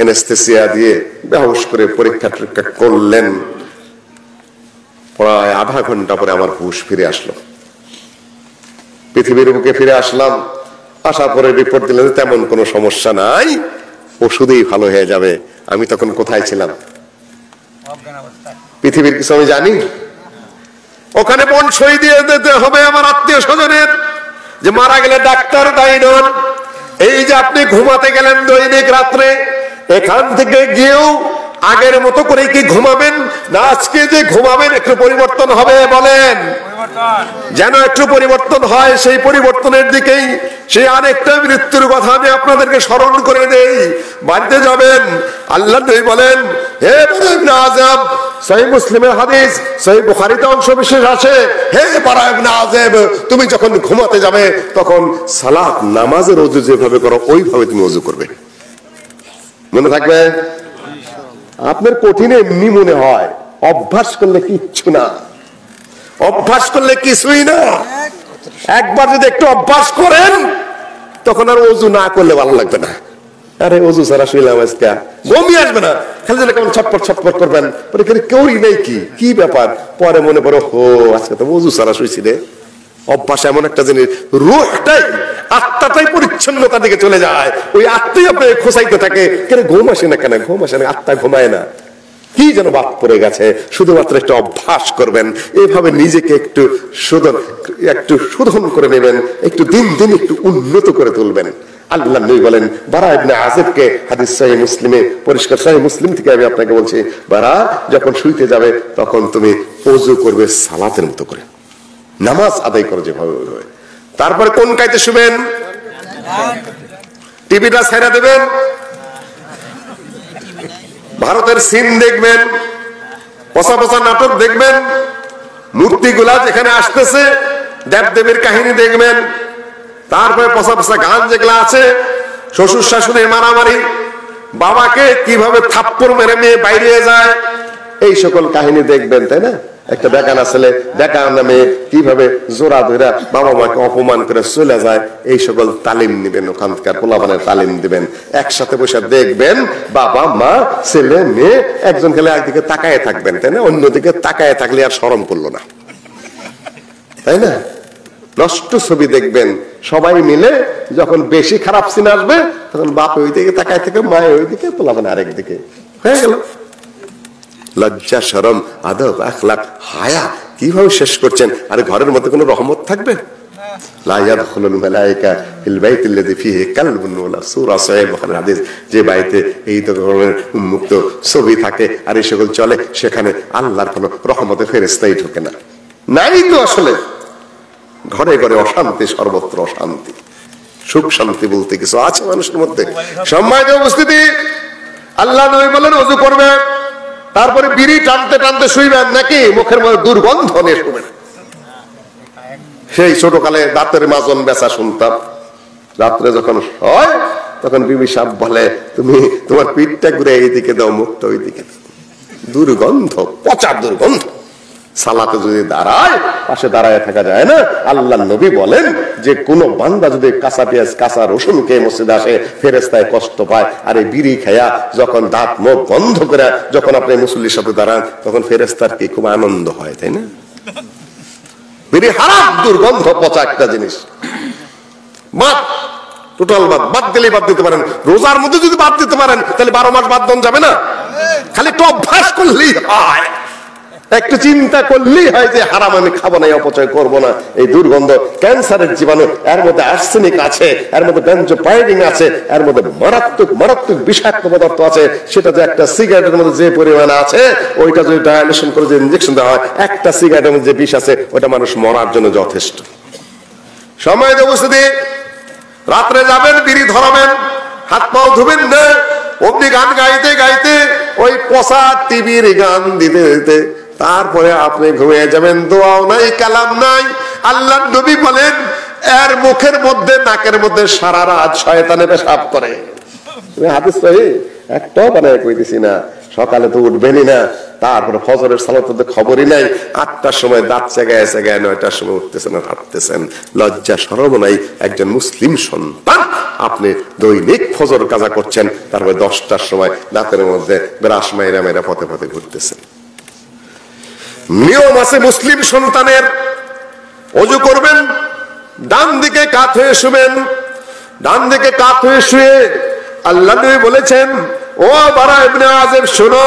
এনেস্থেসিয়া দিয়ে বেহস করে পরীক্ষা টরীক্ষা করলেন। প্রায় আধা ঘণ্টা পরে আমার হুশ ফিরে আসলো। পৃথিবীর বুকে ফিরে আসলাম, আসার পরে রিপোর্ট দিলেন তেমন কোনো সমস্যা নাই, ওষুধেই ভালো হয়ে যাবে, আমি তখন কোথায় ছিলাম? পৃথিবীর কিছু আমি জানি? ওখানে মন সই দিয়ে দিতে হবে আমার আত্মীয় স্বজনের, যে মারা গেলে ডাক্তার দায়ী নন। এই যে আপনি ঘুমাতে গেলেন দৈনিক রাত্রে, এখান থেকে গিয়েও আগের মতো করে কি ঘুমাবেন? না, আজকে যে ঘুমাবেন, একটু পরিবর্তন হবে, বলেন। যেন একটু পরিবর্তন হয়, সেই পরিবর্তনের দিকেই সেই আরেকটা মৃত্যুর কথা আমি আপনাদেরকে স্মরণ করে দেই। বাড়িতে যাবেন আল্লাহ বলেন, হে ইবনে আজব সহিহ মুসলিমের হাদিস, সহিহ বুখারীতে অংশ বিশেষ আছে, হে বারা ইবনে তুমি যখন ঘুমাতে যাবে, তখন সালাত, নামাজের ওযু যেভাবে করো, ওইভাবে তুমি ওযু করবে। মনে থাকবে? আপনার কঠিন এমনি মনে হয়। অভ্যাস করলে কিচ্ছু না। অভ্যাস করলে কিছুই না। একবার যদি একটু অভ্যাস করেন, তখন আর অজু না করলে ভালো লাগবে না। আরে, অজু সারা শুইলাম আজকে। বমি আসবে না। খালি যেন কেমন ছটপট ছটপট করবেন। পরে কেউই নেই কি? কি ব্যাপার? পরে মনে পড়ো, হো, আজকে তো অজু সারা শুইছি রে। অভ্যাস এমন একটা জিনিস, রুহটাই আত্মাটাই পরিচ্ছন্নতার দিকে চলে যায়। ওই আত্মাই আপনাকে খোসাইতে থাকে কেন ঘুম আসে না কেন? ঘুম আসে না, আত্মা ঘুমায় না। কি যেন বাদ পড়ে গেছে, শুধুমাত্র একটু অভ্যাস করবেন। এইভাবে নিজেকে একটু শোধন একটু শোধন করে নেবেন, একটু দিন দিন একটু উন্নত করে তুলবেন। আল্লাহ নবী বলেন, বারা ইবনে আযিবকে হাদিস সহিহ মুসলিমে, পরিষ্কার সহিহ মুসলিম থেকে আমি আপনাকে বলছি, বারা, যখন শুইতে যাবে, তখন তুমি ওযু করবে সালাতের মতো করে। নামাজ আদায় করো যেভাবে। তারপরে কোন কাইতে শুবেন? টিভিটা ছেড়ে দেবেন? ভারতের সিন দেখবেন? পচা পচা নাটক দেখবেন? মূর্তিগুলা যেখানে আসতেছে, দেবদেবীর কাহিনী দেখবেন। তারপরে পচা পচা গান যেগুলা আছে, শ্বশুর শাশুড়ির মারামারি, বাবাকে কীভাবে থাপ্পড় মেরে নিয়ে বাইরে যায়, এই সকল কাহিনী দেখবেন, তাই না? একটা বেকানা ছেলে বেকার নামে কীভাবে জোড়া ধরে বাবা মাকে অপমান করে চলে যায়, এই সকল তালিম নিবেন ওখানকার পোলাপানের তালিম দিবেন। একসাথে বসে দেখবেন বাবা মা, ছেলে, মেয়ে, একজন খেলে একদিকে তাকায় থাকবেন, তাই না? অন্যদিকে তাকায় থাকলে আর সরম করল না। তাই না? নষ্ট ছবি দেখবেন, সবাই মিলে যখন বেশি খারাপ সিন আসবে, তখন বাপ ওই দিকে তাকায় থেকে, মায়ের ওই দিকে পোলাবেন আরেক দিকে হয়ে গেল। লজ্জা সরম আদব আখলাক হায়া, কীভাবে শেষ করছেন? আরে ঘরের মধ্যে কোনো রহমত থাকবে? যে এই উন্মুক্ত ছবি থাকে, আর এই সকল চলে, সেখানে আল্লাহর কোনো ফেরেশতাই ঢোকে না। নাই তো আসলে। ঘরে ঘরে অশান্তি, সর্বত্র অশান্তি, সুখ শান্তি বলতে কিছু আছে মানুষের মধ্যে। সম্মানিত উপস্থিতি, আল্লাহ নবী বলেন অজু করবে তারপরে বিড়ি টানতে টানতে শুইবেন নাকি? মুখের মধ্যে দুর্গন্ধ নিয়ে সেই ছোটকালে দাঁতের মাজন বেচা শুনতাম। রাত্রে যখন হয়, তখন বিবি সাপ বলে, তুমি তোমার পিঠটা ঘুরে এইদিকে দাও, মুখটা ওইদিকে দুর্গন্ধ, পচা দুর্গন্ধ। সালাতে যদি দাঁড়ায়, পাশে দাঁড়ায় থাকা যায় না। আল্লাহ নবী বলেন যে, কোন বান্দা যদি কাঁচা পেঁয়াজ, কাঁচা রসুন খেয়ে মসজিদে আসে ফেরেস্তায় কষ্ট পায়, আর এই বিড়ি খায়া যখন দাঁত মুখ বন্ধ করে, যখন আপনি মুসল্লির সাথে দাঁড়ান, তখন ফেরেস্তার কি খুব আনন্দ হয়, তাই না? বিড়ি হারাম, দুর্গন্ধ, পচা একটা জিনিস। বাদ টোটাল বাদ। বাদ দিলেই বাদ দিতে পারেন। রোজার মধ্যে যদি বাদ দিতে পারেন, তাহলে বারো মাস বাদ দেন যাবে না। খালি একটু অভ্যাস করলেই হয়। একটু চিন্তা করলেই হয় যে হারাম, আমি খাব না অপচয় করব না। এই দুর্গন্ধ ক্যান্সারের জীবাণু, এর মধ্যে আর্সেনিক আছে, এর মধ্যে বেঞ্জোপাইডিন আছে, এর মধ্যে মারাত্মক মারাত্মক বিষাক্ত পদার্থ আছে। সেটা যে একটা সিগারেটের মধ্যে যে পরিমাণ আছে, ওইটা যদি ডায়ালেশন করে যে ইঞ্জেকশন দেওয়া হয়, একটা সিগারেটের মধ্যে যে বিষ আছে ওটা মানুষ মরার জন্য যথেষ্ট। সময় উপস্থিতি, রাত্রে যাবেন, বিড়ি ধরাবেন, হাত পাও ধুবেন না, অমনি গান গাইতে গাইতে ওই পচা টিভির গান দিতে দিতে তারপরে আপনি ঘুমিয়ে যাবেন, দোয়াও নাই, কালাম নাই। আল্লাহ নবী বলেন, এর মুখের মধ্যে, নাকের মধ্যে সারা রাত শয়তানে পেশাব করে। হাদিস সহি? একটাও বানায় কইতেছি না, সকালে তো উঠবেনই না, তারপরে ফজরের সালাত খবরই নাই, আটটার সময় দাঁত চেগায় চেগায় নয়টার সময় উঠতেছেন আর হাঁটতেছেন। লজ্জা সরব নাই, একজন মুসলিম সন্তান, আপনি দৈনিক ফজর কাজা করছেন, তারপরে দশটার সময় দাঁতের মধ্যে ব্রাশ মাইরা মাইরা পথে পথে ঘুরতেছেন। নিয়ম আছে মুসলিম সন্তানের। অজু করবেন, ডান দিকে কাত হয়ে শুবেন। ডান দিকে কাত হয়ে শুয়ে আল্লাহ বলেছেন, ও বারা ইবনে আজেব, শোনো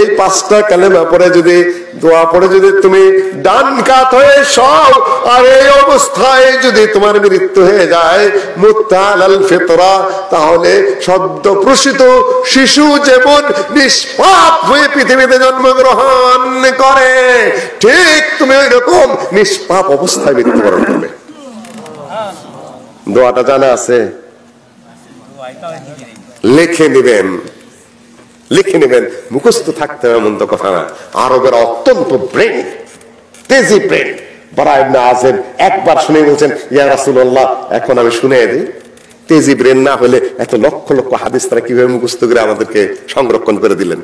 এই পাঁচটা কালেমা পড়ে যদি, দোয়া পড়ে যদি তুমি ডান কাত হয়ে সব আর এই অবস্থায় যদি তোমার মৃত্যু হয়ে যায় মুত্তাল আল ফিতরা, তাহলে সদ্য প্রসিত শিশু যেমন নিষ্পাপ হয়ে পৃথিবীতে জন্মগ্রহণ করে, ঠিক তুমি ওই রকম নিষ্পাপ অবস্থায় মৃত্যুবরণ করবে। দোয়াটা জানা আছে? লিখে নিবেন। লিখে নেবেন, মুখস্থ থাকতে হবে এমন তো কথা না। আরবের অত্যন্ত ব্রেন তেজি ব্রেন একবার শুনে বলছেন, ইয়া রাসুল্লাহ এখন আমি শুনে দিই। তেজি ব্রেন না হলে এত লক্ষ লক্ষ হাদিস তারা কীভাবে মুখস্থ করে আমাদেরকে সংরক্ষণ করে দিলেন?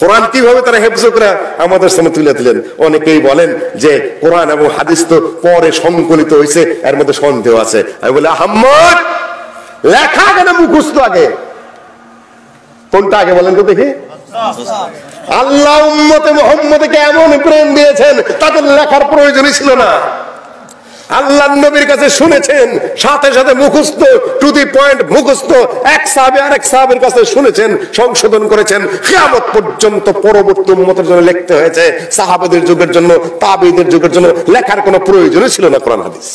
কোরআন কীভাবে তারা হেফজ করে আমাদের সামনে তুলে দিলেন? অনেকেই বলেন যে কোরআন এবং হাদিস তো পরে সংকলিত হয়েছে এর মধ্যে সন্দেহ আছে। আমি বলি, আহম্মদ, লেখা কেন মুখস্থ আগে। কোনটা আগে বলেন তো দেখি। আল্লাহ উম্মতে মোহাম্মদকে এমন প্রেম দিয়েছেন, তাদের লেখার প্রয়োজনই ছিল না। আল্লাহ নবীর কাছে শুনেছেন, সাথে সাথে মুখস্থ টু দি পয়েন্ট মুখস্থ। এক সাহাবে আরেক সাহাবের কাছে শুনেছেন, সংশোধন করেছেন। কিয়ামত পর্যন্ত পরবর্তী উম্মতের জন্য লিখতে হয়েছে, সাহাবাদের যুগের জন্য, তাবিদের যুগের জন্য লেখার কোনো প্রয়োজনই ছিল না কোরআন হাদিস।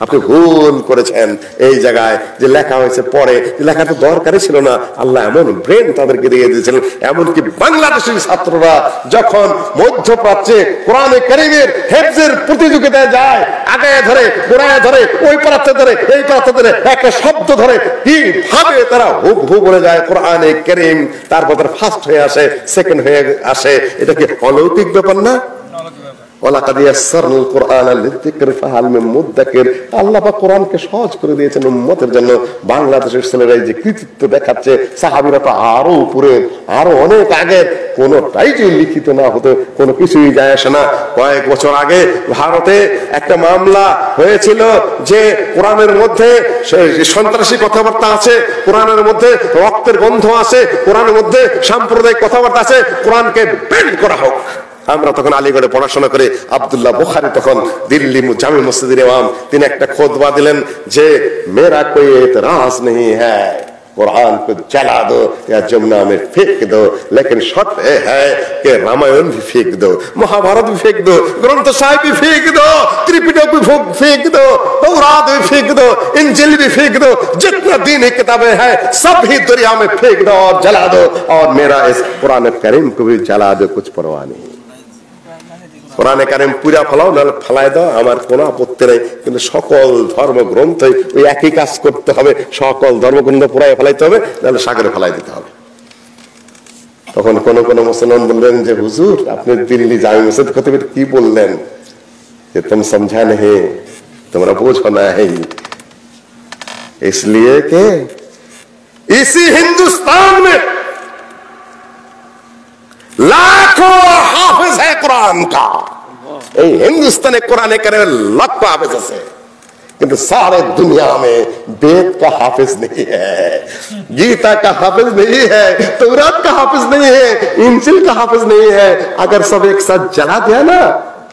আপনি ভুল করেছেন এই জায়গায় যে লেখা হয়েছে পরে। লেখা তো দরকারই ছিল না। আল্লাহ এমন ব্রেন তাদেরকে দিয়ে দিয়েছিলেন এমনকি বাংলাদেশের ছাত্ররা যখন মধ্যপ্রাচ্যে কোরআনে করিমের হেফজের প্রতিযোগিতায় যায়, আগে ধরে, গোড়ায় ধরে, ওই প্রার্থে ধরে, এই প্রার্থে ধরে একটা শব্দ ধরে, কীভাবে তারা হুক হু বলে যায় কোরআনে করিম? তারপর তারা ফার্স্ট হয়ে আসে সেকেন্ড হয়ে আসে। এটা কি অলৌকিক ব্যাপার না? ওলাকাদ ইয়াসসারনাল কুরআনা লিযিকরি ফাহাল মিন মুদ্দাকির। আল্লাহ পাক কোরআনকে সহজ করে দিয়েছেন উম্মতের জন্য। বাংলাদেশের ছেলেরা যে কৃতিত্ব দেখাচ্ছে, সাহাবীরা তো আরও উপরে, আরও অনেক আগে। কোনটাই যে লিখিত না হতো, কোনো কিছুই যায় আসে না। কয়েক বছর আগে ভারতে একটা মামলা হয়েছিল যে কোরআনের মধ্যে সন্ত্রাসী কথাবার্তা আছে, কোরআনের মধ্যে রক্তের গন্ধ আছে, কোরআনের মধ্যে সাম্প্রদায়িক কথাবার্তা আছে, কোরআনকে ব্যান করা হোক। আমরা তখন আলিগড়ে পড়াশোনা করে আবদুল্লাহ বুখারি তখন দিল্লি জামি মসজিদের ইমাম তিনি একটা খোদবা দিলেন যে মেরা कोई एतराज नहीं है कुरान को जला दो या जमुना में फेंक दो लेकिन शर्त यह है कि रामायण भी फेंक दो महाभारत भी फेंक दो ग्रंथ साहिब भी फेंक दो त्रिपिटक भी फेंक दो तौरात भी फेंक दो इंजिल भी फेंक दो जितना दीन किताबें हैं सब ही दरिया में फेंक दो और जला दो और मेरा इस पुरान करीम को भी जला दो कुछ परवाह नहीं কোরআনে কারিম পুরা ফেলাও নাহলে ফেলায় দাও আমার কোনো আপত্তি নেই কিন্তু সকল ধর্মগ্রন্থ ওই একই কাজ করতে হবে সকল ধর্মগ্রন্থ পুরাই ফেলাইতে হবে নাহলে সাগরে ফেলাই দিতে হবে তখন কোন কোন মুসলমান বললেন যে হুজুর আপনি দিল্লি জামি মসজিদ খতিবের কি বললেন যে তুম সমঝা নেই তোমরা বোঝো না হে इसलिए के इसी हिंदुस्तान में लाखों हाफिज है कुरान का। हिंदुस्तान कुरान करे लाख हाफिज से किंतु सारे दुनिया में वेद का हाफिज नहीं है गीता का हाफिज नहीं है तुरात का हाफिज नहीं है इंजिल का हाफिज नहीं है अगर सब एक साथ जला दिया ना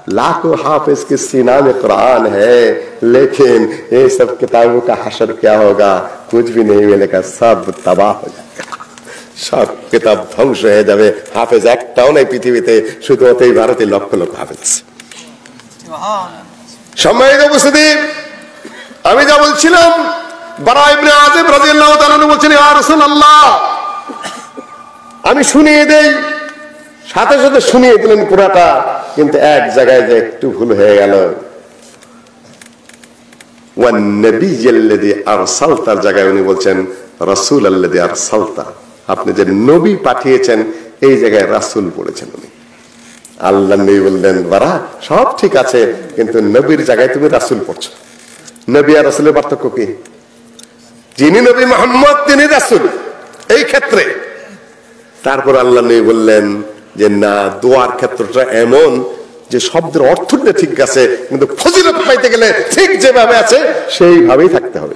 लाखों हाफिज के सीना में कुरान है लेकिन ये सब किताबों का हशर क्या होगा कुछ भी नहीं मिलेगा सब तबाह हो जाएगा সব কিতাব ধ্বংস হয়ে যাবে। হাফেজ একটাও নেই পৃথিবীতে শুধুমাত্র এই ভারতে লক্ষ লক্ষ হাফেজ আছে। সম্মানিত উপস্থিতি, আমি যা বলছিলাম, বারা ইবনে আযিব রাদিয়াল্লাহু তাআলা বলছেন, ইয়া রাসূলুল্লাহ, আমি শুনিয়ে দেই, সাথে সাথে শুনিয়ে দিলেন পুরাটা, কিন্তু এক জায়গায় যে একটু ভুল হয়ে গেল। ওয়ান আল্লাযী আরসালতার জায়গায় উনি বলছেন, রাসূল আল্লাযী আরসালতা। আপনি যে নবী পাঠিয়েছেন, এই জায়গায় রাসুল বলেছেন উনি। আল্লাহ নবী বললেন, বারা, সব ঠিক আছে, কিন্তু নবীর জায়গায় তুমি রাসুল পড়ছো নবী আর রাসুলের পার্থক্য কি? যিনি নবী মোহাম্মদ, তিনি রাসুল। এই ক্ষেত্রে। তারপর আল্লাহ নবী বললেন যে, না, দোয়ার ক্ষেত্রটা এমন যে, শব্দের অর্থটা ঠিক আছে, কিন্তু ফজিলত পাইতে গেলে ঠিক যেভাবে আছে, সেইভাবেই থাকতে হবে।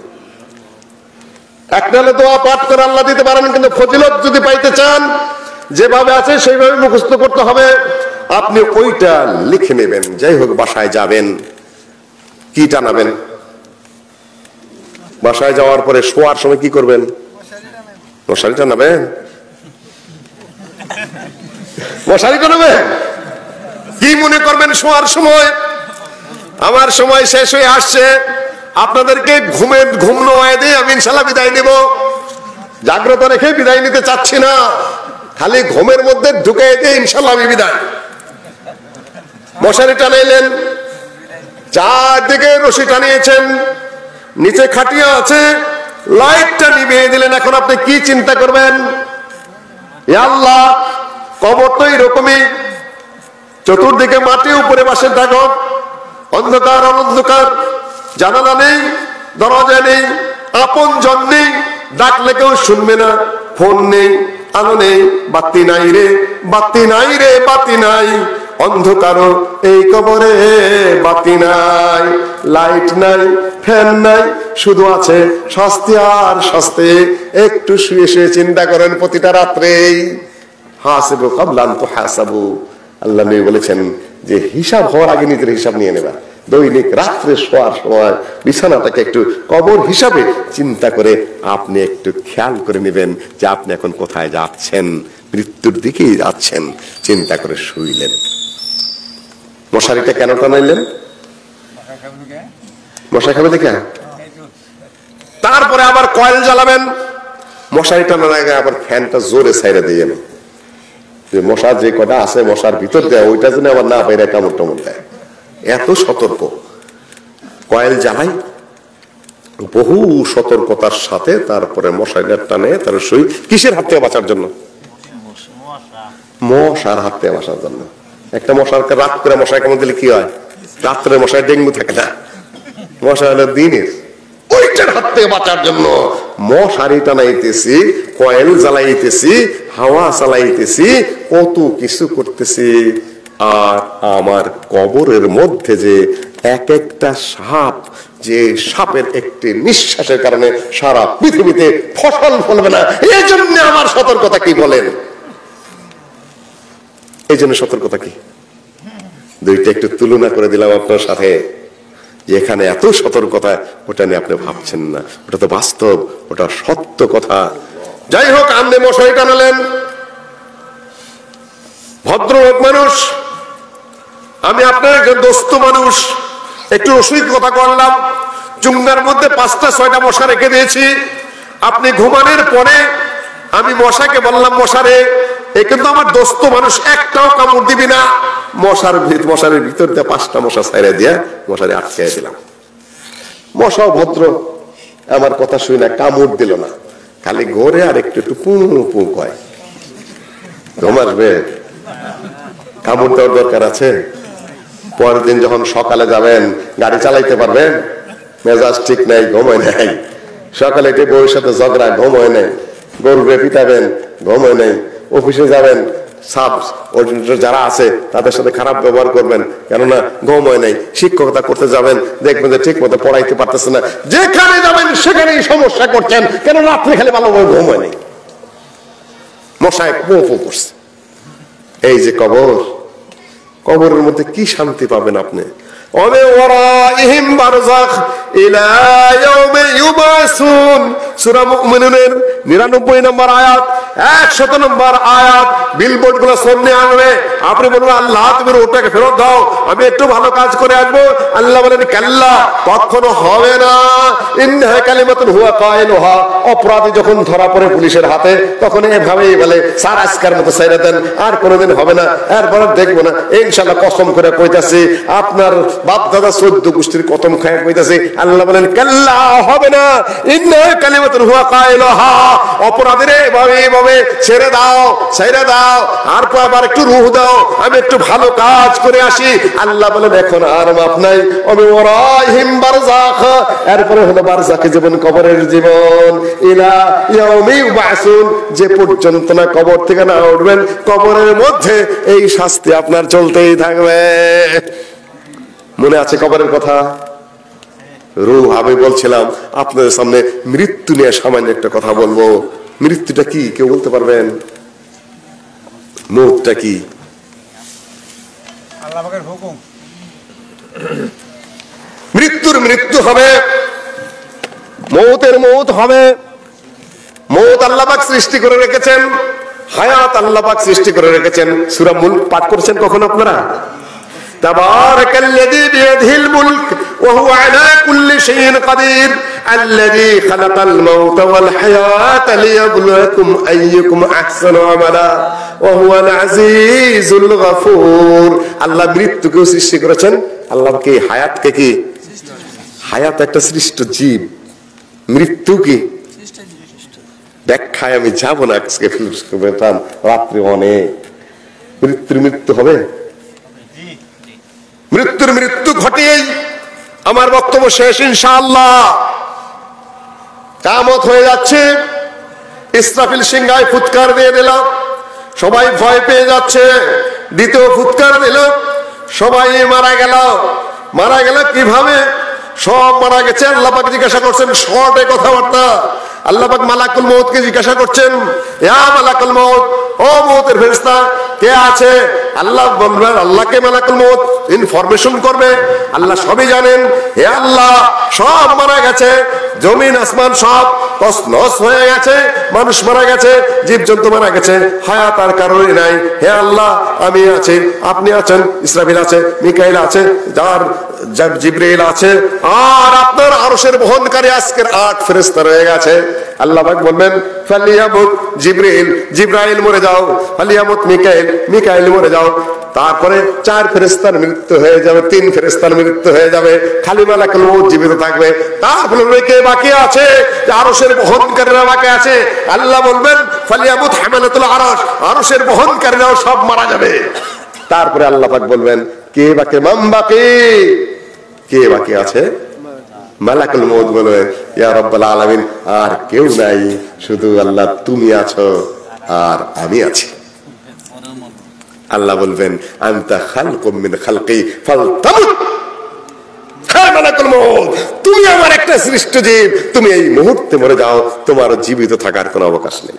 হলে দোয়া পাঠ করে আল্লাহ দিতে পারেন, কিন্তু ফজিলত যদি পাইতে চান, যেভাবে আছে সেইভাবে মুখস্থ করতে হবে। আপনি ওইটা লিখে নেবেন, যাই হোক, বাসায় যাবেন। কি টানাবেন? বাসায় যাওয়ার পরে শোয়ার সময় কি করবেন? মশারি টানাবেন। মশারি টানাবেন? কি মনে করবেন শোয়ার সময়? আমার সময় শেষ হয়ে আসছে। আপনাদেরকে ঘুমের ঘুম নোয়ায় দিয়ে আমি ইনশাল্লাহ বিদায় নিব। জাগ্রত রেখে বিদায় নিতে চাচ্ছি না। খালি ঘুমের মধ্যে ঢুকে দিয়ে ইনশাল্লাহ আমি বিদায়। মশারি টানাইলেন, চারদিকে রশি টানিয়েছেন, নিচে খাটিয়া আছে, লাইটটা নিভিয়ে দিলেন। এখন আপনি কি চিন্তা করবেন? আল্লাহ, কবর তো এরকমই। চতুর্দিকে মাটি, উপরে বাসের থাকো অন্ধকার, অনন্ধকার। জানালা নেই, দরজা নেই, আপন জন নেই, ডাকলে কেউ শুনবে না, ফোন নেই, আলো নেই, বাতি নাই রে, বাতি নাই রে, বাতি নাই অন্ধকার এই কবরে বাতি নাই, লাইট নাই, ফ্যান নাই, শুধু আছে শাস্তি আর শাস্তি একটু শুয়ে শুয়ে চিন্তা করেন প্রতিটা রাত্রেই। হাসিবু কাবলান তো হাসাবু আল্লাহ বলেছেন যে হিসাব হওয়ার আগে নিজের হিসাব নিয়ে নেবা। দৈনিক রাত্রে শোয়ার সময় বিছানাটাকে একটু কবর হিসাবে চিন্তা করে আপনি একটু খেয়াল করে নেবেন যে আপনি এখন কোথায় যাচ্ছেন। মৃত্যুর দিকেই যাচ্ছেন, চিন্তা করে শুইলেন। মশারিটা কেন টানাইলেন? মশা খাবে দেখে তারপরে আবার কয়েল জ্বালাবেন। মশারি টানার আগে আবার ফ্যানটা জোরে সাইরে দিয়ে যে মশা যে কটা আছে, মশার ভিতর দেয়, ওইটা যেন আবার না বাইরে কামড় টামড় দেয়। এত সতর্ক। কয়েল জ্বালাই বহু সতর্কতার সাথে তারপরে মশারিটা টানে, তার সই কিসের হাত থেকে বাঁচার জন্য? মশার হাত থেকে বাঁচার জন্য। একটা মশার রাত করে মশায় কেমন দিলে কি হয়? রাত্রে মশায় ডেঙ্গু থাকে না। মশা হলো দিনের। ওইটার হাত থেকে বাঁচার জন্য মশারি টানাইতেছি, কয়েল জ্বালাইতেছি, হাওয়া চালাইতেছি কত কিছু করতেছি। আর আমার কবরের মধ্যে যে এক একটা সাপ, যে সাপের একটি নিঃশ্বাসের কারণে সারা পৃথিবীতে ফসল ফলবে না এই জন্য আমার সতর্কতা কি বলেন? এই জন্য সতর্কতা কি? দুইটা একটু তুলনা করে দিলাম আপনার সাথে। যে এখানে এত সতর্কতা, ওটা নিয়ে আপনি ভাবছেন না। ওটা তো বাস্তব, ওটা সত্য কথা। যাই হোক আপনি মশাই টানালেন। ভদ্রলোক মানুষ আমি আপনার একজন দোস্ত মানুষ। একটু রসিক কথা করলাম চুঙ্গার মধ্যে পাঁচটা, ছয়টা মশা রেখে দিয়েছি। আপনি ঘুমানোর পরে আমি মশাকে বললাম, মশারে, এ কিন্তু আমার দোস্ত মানুষ, একটাও কামড় দিবি না। মশার মশারের ভিতর দিয়ে পাঁচটা মশা ছাইরা দিয়ে মশারে আটকে দিলাম। মশাও ভদ্র, আমার কথা শুই না কামড় দিল না। খালি ঘরে আর একটু একটু পু পু কয়। আসবে? কামড় দেওয়ার দরকার আছে? পরের দিন যখন সকালে যাবেন, গাড়ি চালাইতে পারবেন? মেজাজ ঠিক নাই ঘুমোয় নাই। সকালে এটি বউয়ের সাথে ঝগড়া ঘুমোয় নাই। গরুরে পিটাবেন ঘুমোয় নাই। অফিসে যাবেন সাব যারা আছে, তাদের সাথে খারাপ ব্যবহার করবেন, কেননা ঘুমোয় নাই। শিক্ষকতা করতে যাবেন, দেখবেন যে ঠিক মতো পড়াইতে পারতেছে না। যেখানে যাবেন, সেখানেই সমস্যা করছেন কেন রাত্রে খালি ভালোভাবে ঘুমোয় নাই। মশায় করছে। এই যে কবর কবরের মধ্যে কি শান্তি পাবেন আপনি? ওরাইহিম বারযাখ ইলা ইয়াউমি ইউবাসুন সূরা মুমিনুনের 99 নম্বর আয়াত 100 নম্বর আয়াত সামনে আনবে আপনি বলবেন আল্লাহ, তুমি ওটাকে ফেরত দাও। আমি একটু ভালো কাজ করে আল্লাহ বলেন, কাল্লা, কখনো হবে না। কালিমাতুন হুয়া কাইলুহা অপরাধী যখন ধরা পড়ে পুলিশের হাতে, তখন এভাবেই বলে, স্যার, আজকের মতো সাইরা দেন, আর কোনোদিন হবে না। এরপর দেখব না। ইনশাল্লাহ কসম করে কইতাছি, আপনার বাপ দাদা চোদ্দ গোষ্ঠীর কতম খায় কইতাছি আল্লাহ বলেন, কাল্লা, হবে না। যে পর্যন্ত না কবর থেকে না উঠবেন, কবরের মধ্যে এই শাস্তি আপনার চলতেই থাকবে। মনে আছে কবরের কথা? রু আমি বলছিলাম আপনাদের সামনে মৃত্যু নিয়ে সামান্য একটা কথা বলব। মৃত্যুটা কি? কেউ বলতে পারবেন? মৌতটা কি? মৃত্যুর মৃত্যু হবে। মৌতের মৌত হবে। মৌত আল্লাপাক সৃষ্টি করে রেখেছেন। হায়াত আল্লাপাক সৃষ্টি করে রেখেছেন। সুরা মুল্ক পাঠ করেছেন কখন আপনারা? تبارك الذي بيده الملك وهو على كل شيء قدير الذي خلق الموت والحياة ليبلوكم أيكم أحسن عملا وهو العزيز الغفور আল্লাহ মৃত্যুকেও সৃষ্টি করেছেন আল্লাহকে হায়াতকে কি হায়াত একটা সৃষ্ট জীব মৃত্যু কি ব্যাখ্যায় আমি যাবো না আজকে পেতাম রাত্রি অনেক মৃত্যুর মৃত্যু হবে মৃত্যুর মৃত্যু ঘটেই আমার বক্তব্য শেষ, ইনশাআল্লাহ। কামত হয়ে যাচ্ছে। ইসরাফিল সিংহায় ফুৎকার দিয়ে দিলাম সবাই ভয় পেয়ে যাচ্ছে। দ্বিতীয় ফুৎকার দিল। সবাই মারা গেল। মারা গেল কীভাবে? সব মারা গেছে আল্লাপাক জিজ্ঞাসা করছেন, শর্টে কথাবার্তা। আল্লাপাক মালাকুল মৌতকে জিজ্ঞাসা করছেন মালাকুল মৌত ও মৌতের ফেরেশতা, কে আছে? আল্লাহ বলবেন, আল্লাহকে মালাকুল মৌত ইনফরমেশন করবে, আল্লাহ সবই জানেন। হে আল্লাহ, সব মারা গেছে, জমিন, আসমান সব তসনস হয়ে গেছে, মানুষ মারা গেছে, জীবজন্তু মারা গেছে, হায়াত আর কারণে নাই। হে আল্লাহ, আমি আছি, আপনি আছেন, ইসরাফিল আছে, মিকাইল আছে, যার জিব্রাইল আছে আর আপনার আরশের বহনকারী আজকের আট ফেরেশতা রয়ে গেছে আল্লাহ পাক বলবেন ফালিয়ামুত জিব্রাইল জিব্রাইল মরে যাও ফালিয়ামুত মিকাইল মিকাইল মরে যাও তারপরে চার ফেরেস্তার মৃত্যু হয়ে যাবে, তিন ফেরেস্তার মৃত্যু হয়ে যাবে। খালি মালাকুল মৌত জীবিত থাকবে। তারপরে কে বাকি আছে? যে আরশের বহনকারীরা বাকি আছে। আল্লাহ বলবেন, ফালিয়ামুত হামালাতুল আরশ। আরশের বহনকারীরাও সব মারা যাবে। তারপরে আল্লাহ পাক বলবেন কে বাকি মাম বাকি কে? বাকি আছে? মালাকুল মৌত ইয়া আলামিন, আর কেউ নাই, শুধু আল্লাহ তুমি আছো, আর আমি আছি। আল্লাহ বলবেন, আনতা খালকুম মিন খালকি, ফালতামুত। তুমি আমার একটা সৃষ্ট জীব, তুমি এই মুহূর্তে মরে যাও, তোমার জীবিত থাকার কোনো অবকাশ নেই।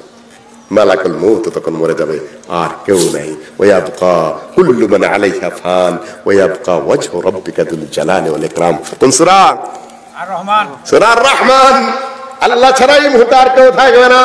মালাকুল মৌত তখন মরে যাবে আর কেউ নাই ওয়াবকা কুল্লু মান আলাইহা ফান ওয়াবকা ওয়াজহু রাব্বিকা যুল জালালি ওয়াল ইকরাম কোন সূরা আর রহমান সুরার রহমান আল্লাহ ছাড়া এই মুহূর্তে আর কেউ থাকবে না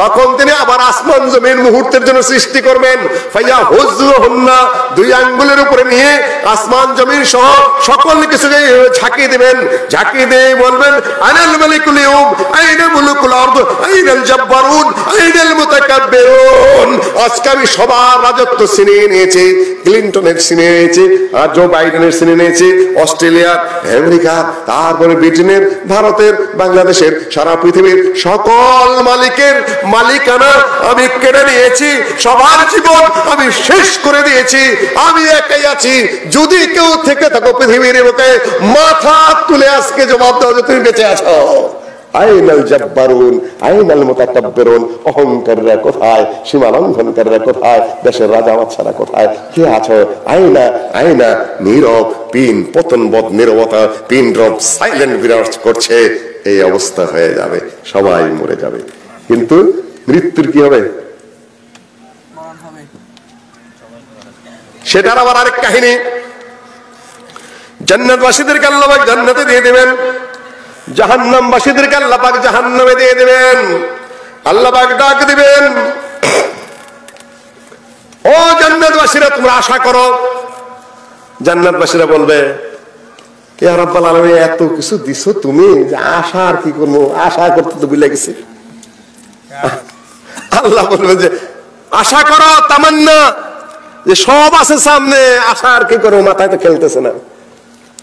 তখন তিনি আবার আসমান জমিন মুহূর্তের জন্য সৃষ্টি করবেন। ফাইয়া হুজরুহুন্না, দুই আঙ্গুলের উপরে নিয়ে আসমান জমিন সহ সকল কিছুকে ঝাঁকিয়ে দিবেন। ঝাঁকিয়ে দিয়ে বলবেন, আনাল মালিকুল ইউম আইনা মুলুকুল আরদ, আইনাল জাব্বারুন, আইনাল মুতাকাব্বিরুন। আজকে আমি সবার রাজত্ব ছিনিয়ে নিয়েছি, ক্লিনটনের ছিনিয়ে নিয়েছি, আর জো বাইডেনের ছিনিয়ে নিয়েছি অস্ট্রেলিয়ার আমেরিকা, তারপরে ব্রিটেনের, ভারতের, বাংলাদেশের, সারা পৃথিবীর সকল মালিকের মালিকানা আমি কেড়ে নিয়েছি, সবার জীবন আমি শেষ করে দিয়েছি, আমি একাই আছি। যদি কেউ থেকে থাকো পৃথিবীর বুকে, মাথা তুলে আজকে জবাব দাও যে তুমি বেঁচে আছো। কোথায় দেশের রাজা কোথায় নীরব, পিন পিন সাইলেন্ট করছে, এই অবস্থা হয়ে যাবে, সবাই মরে যাবে। কিন্তু মৃত্যুর কি হবে? সেটার আবার আরেক কাহিনী। জান্নাতবাসীদেরকে আল্লাহ পাক জান্নাতে দিয়ে দিবেন। জাহান্নামবাসীদেরকে আল্লাহ পাক জাহান্নামে দিয়ে আল্লাহ পাক ডাক দিবেন, ও জান্নাতবাসীরা, তোমরা আশা করো। জান্নাতবাসীরা বলবে, ইয়া রাব্বাল আলামিন, এত কিছু দিছো তুমি যে আশা আর কি করব? আশা করতে তো ভুলে গেছি। আল্লাহ বলবে যে, আশা করো, তামান্না। যে সব আছে সামনে, আশা আর কি করব, মাথায় তো খেলতেছে না।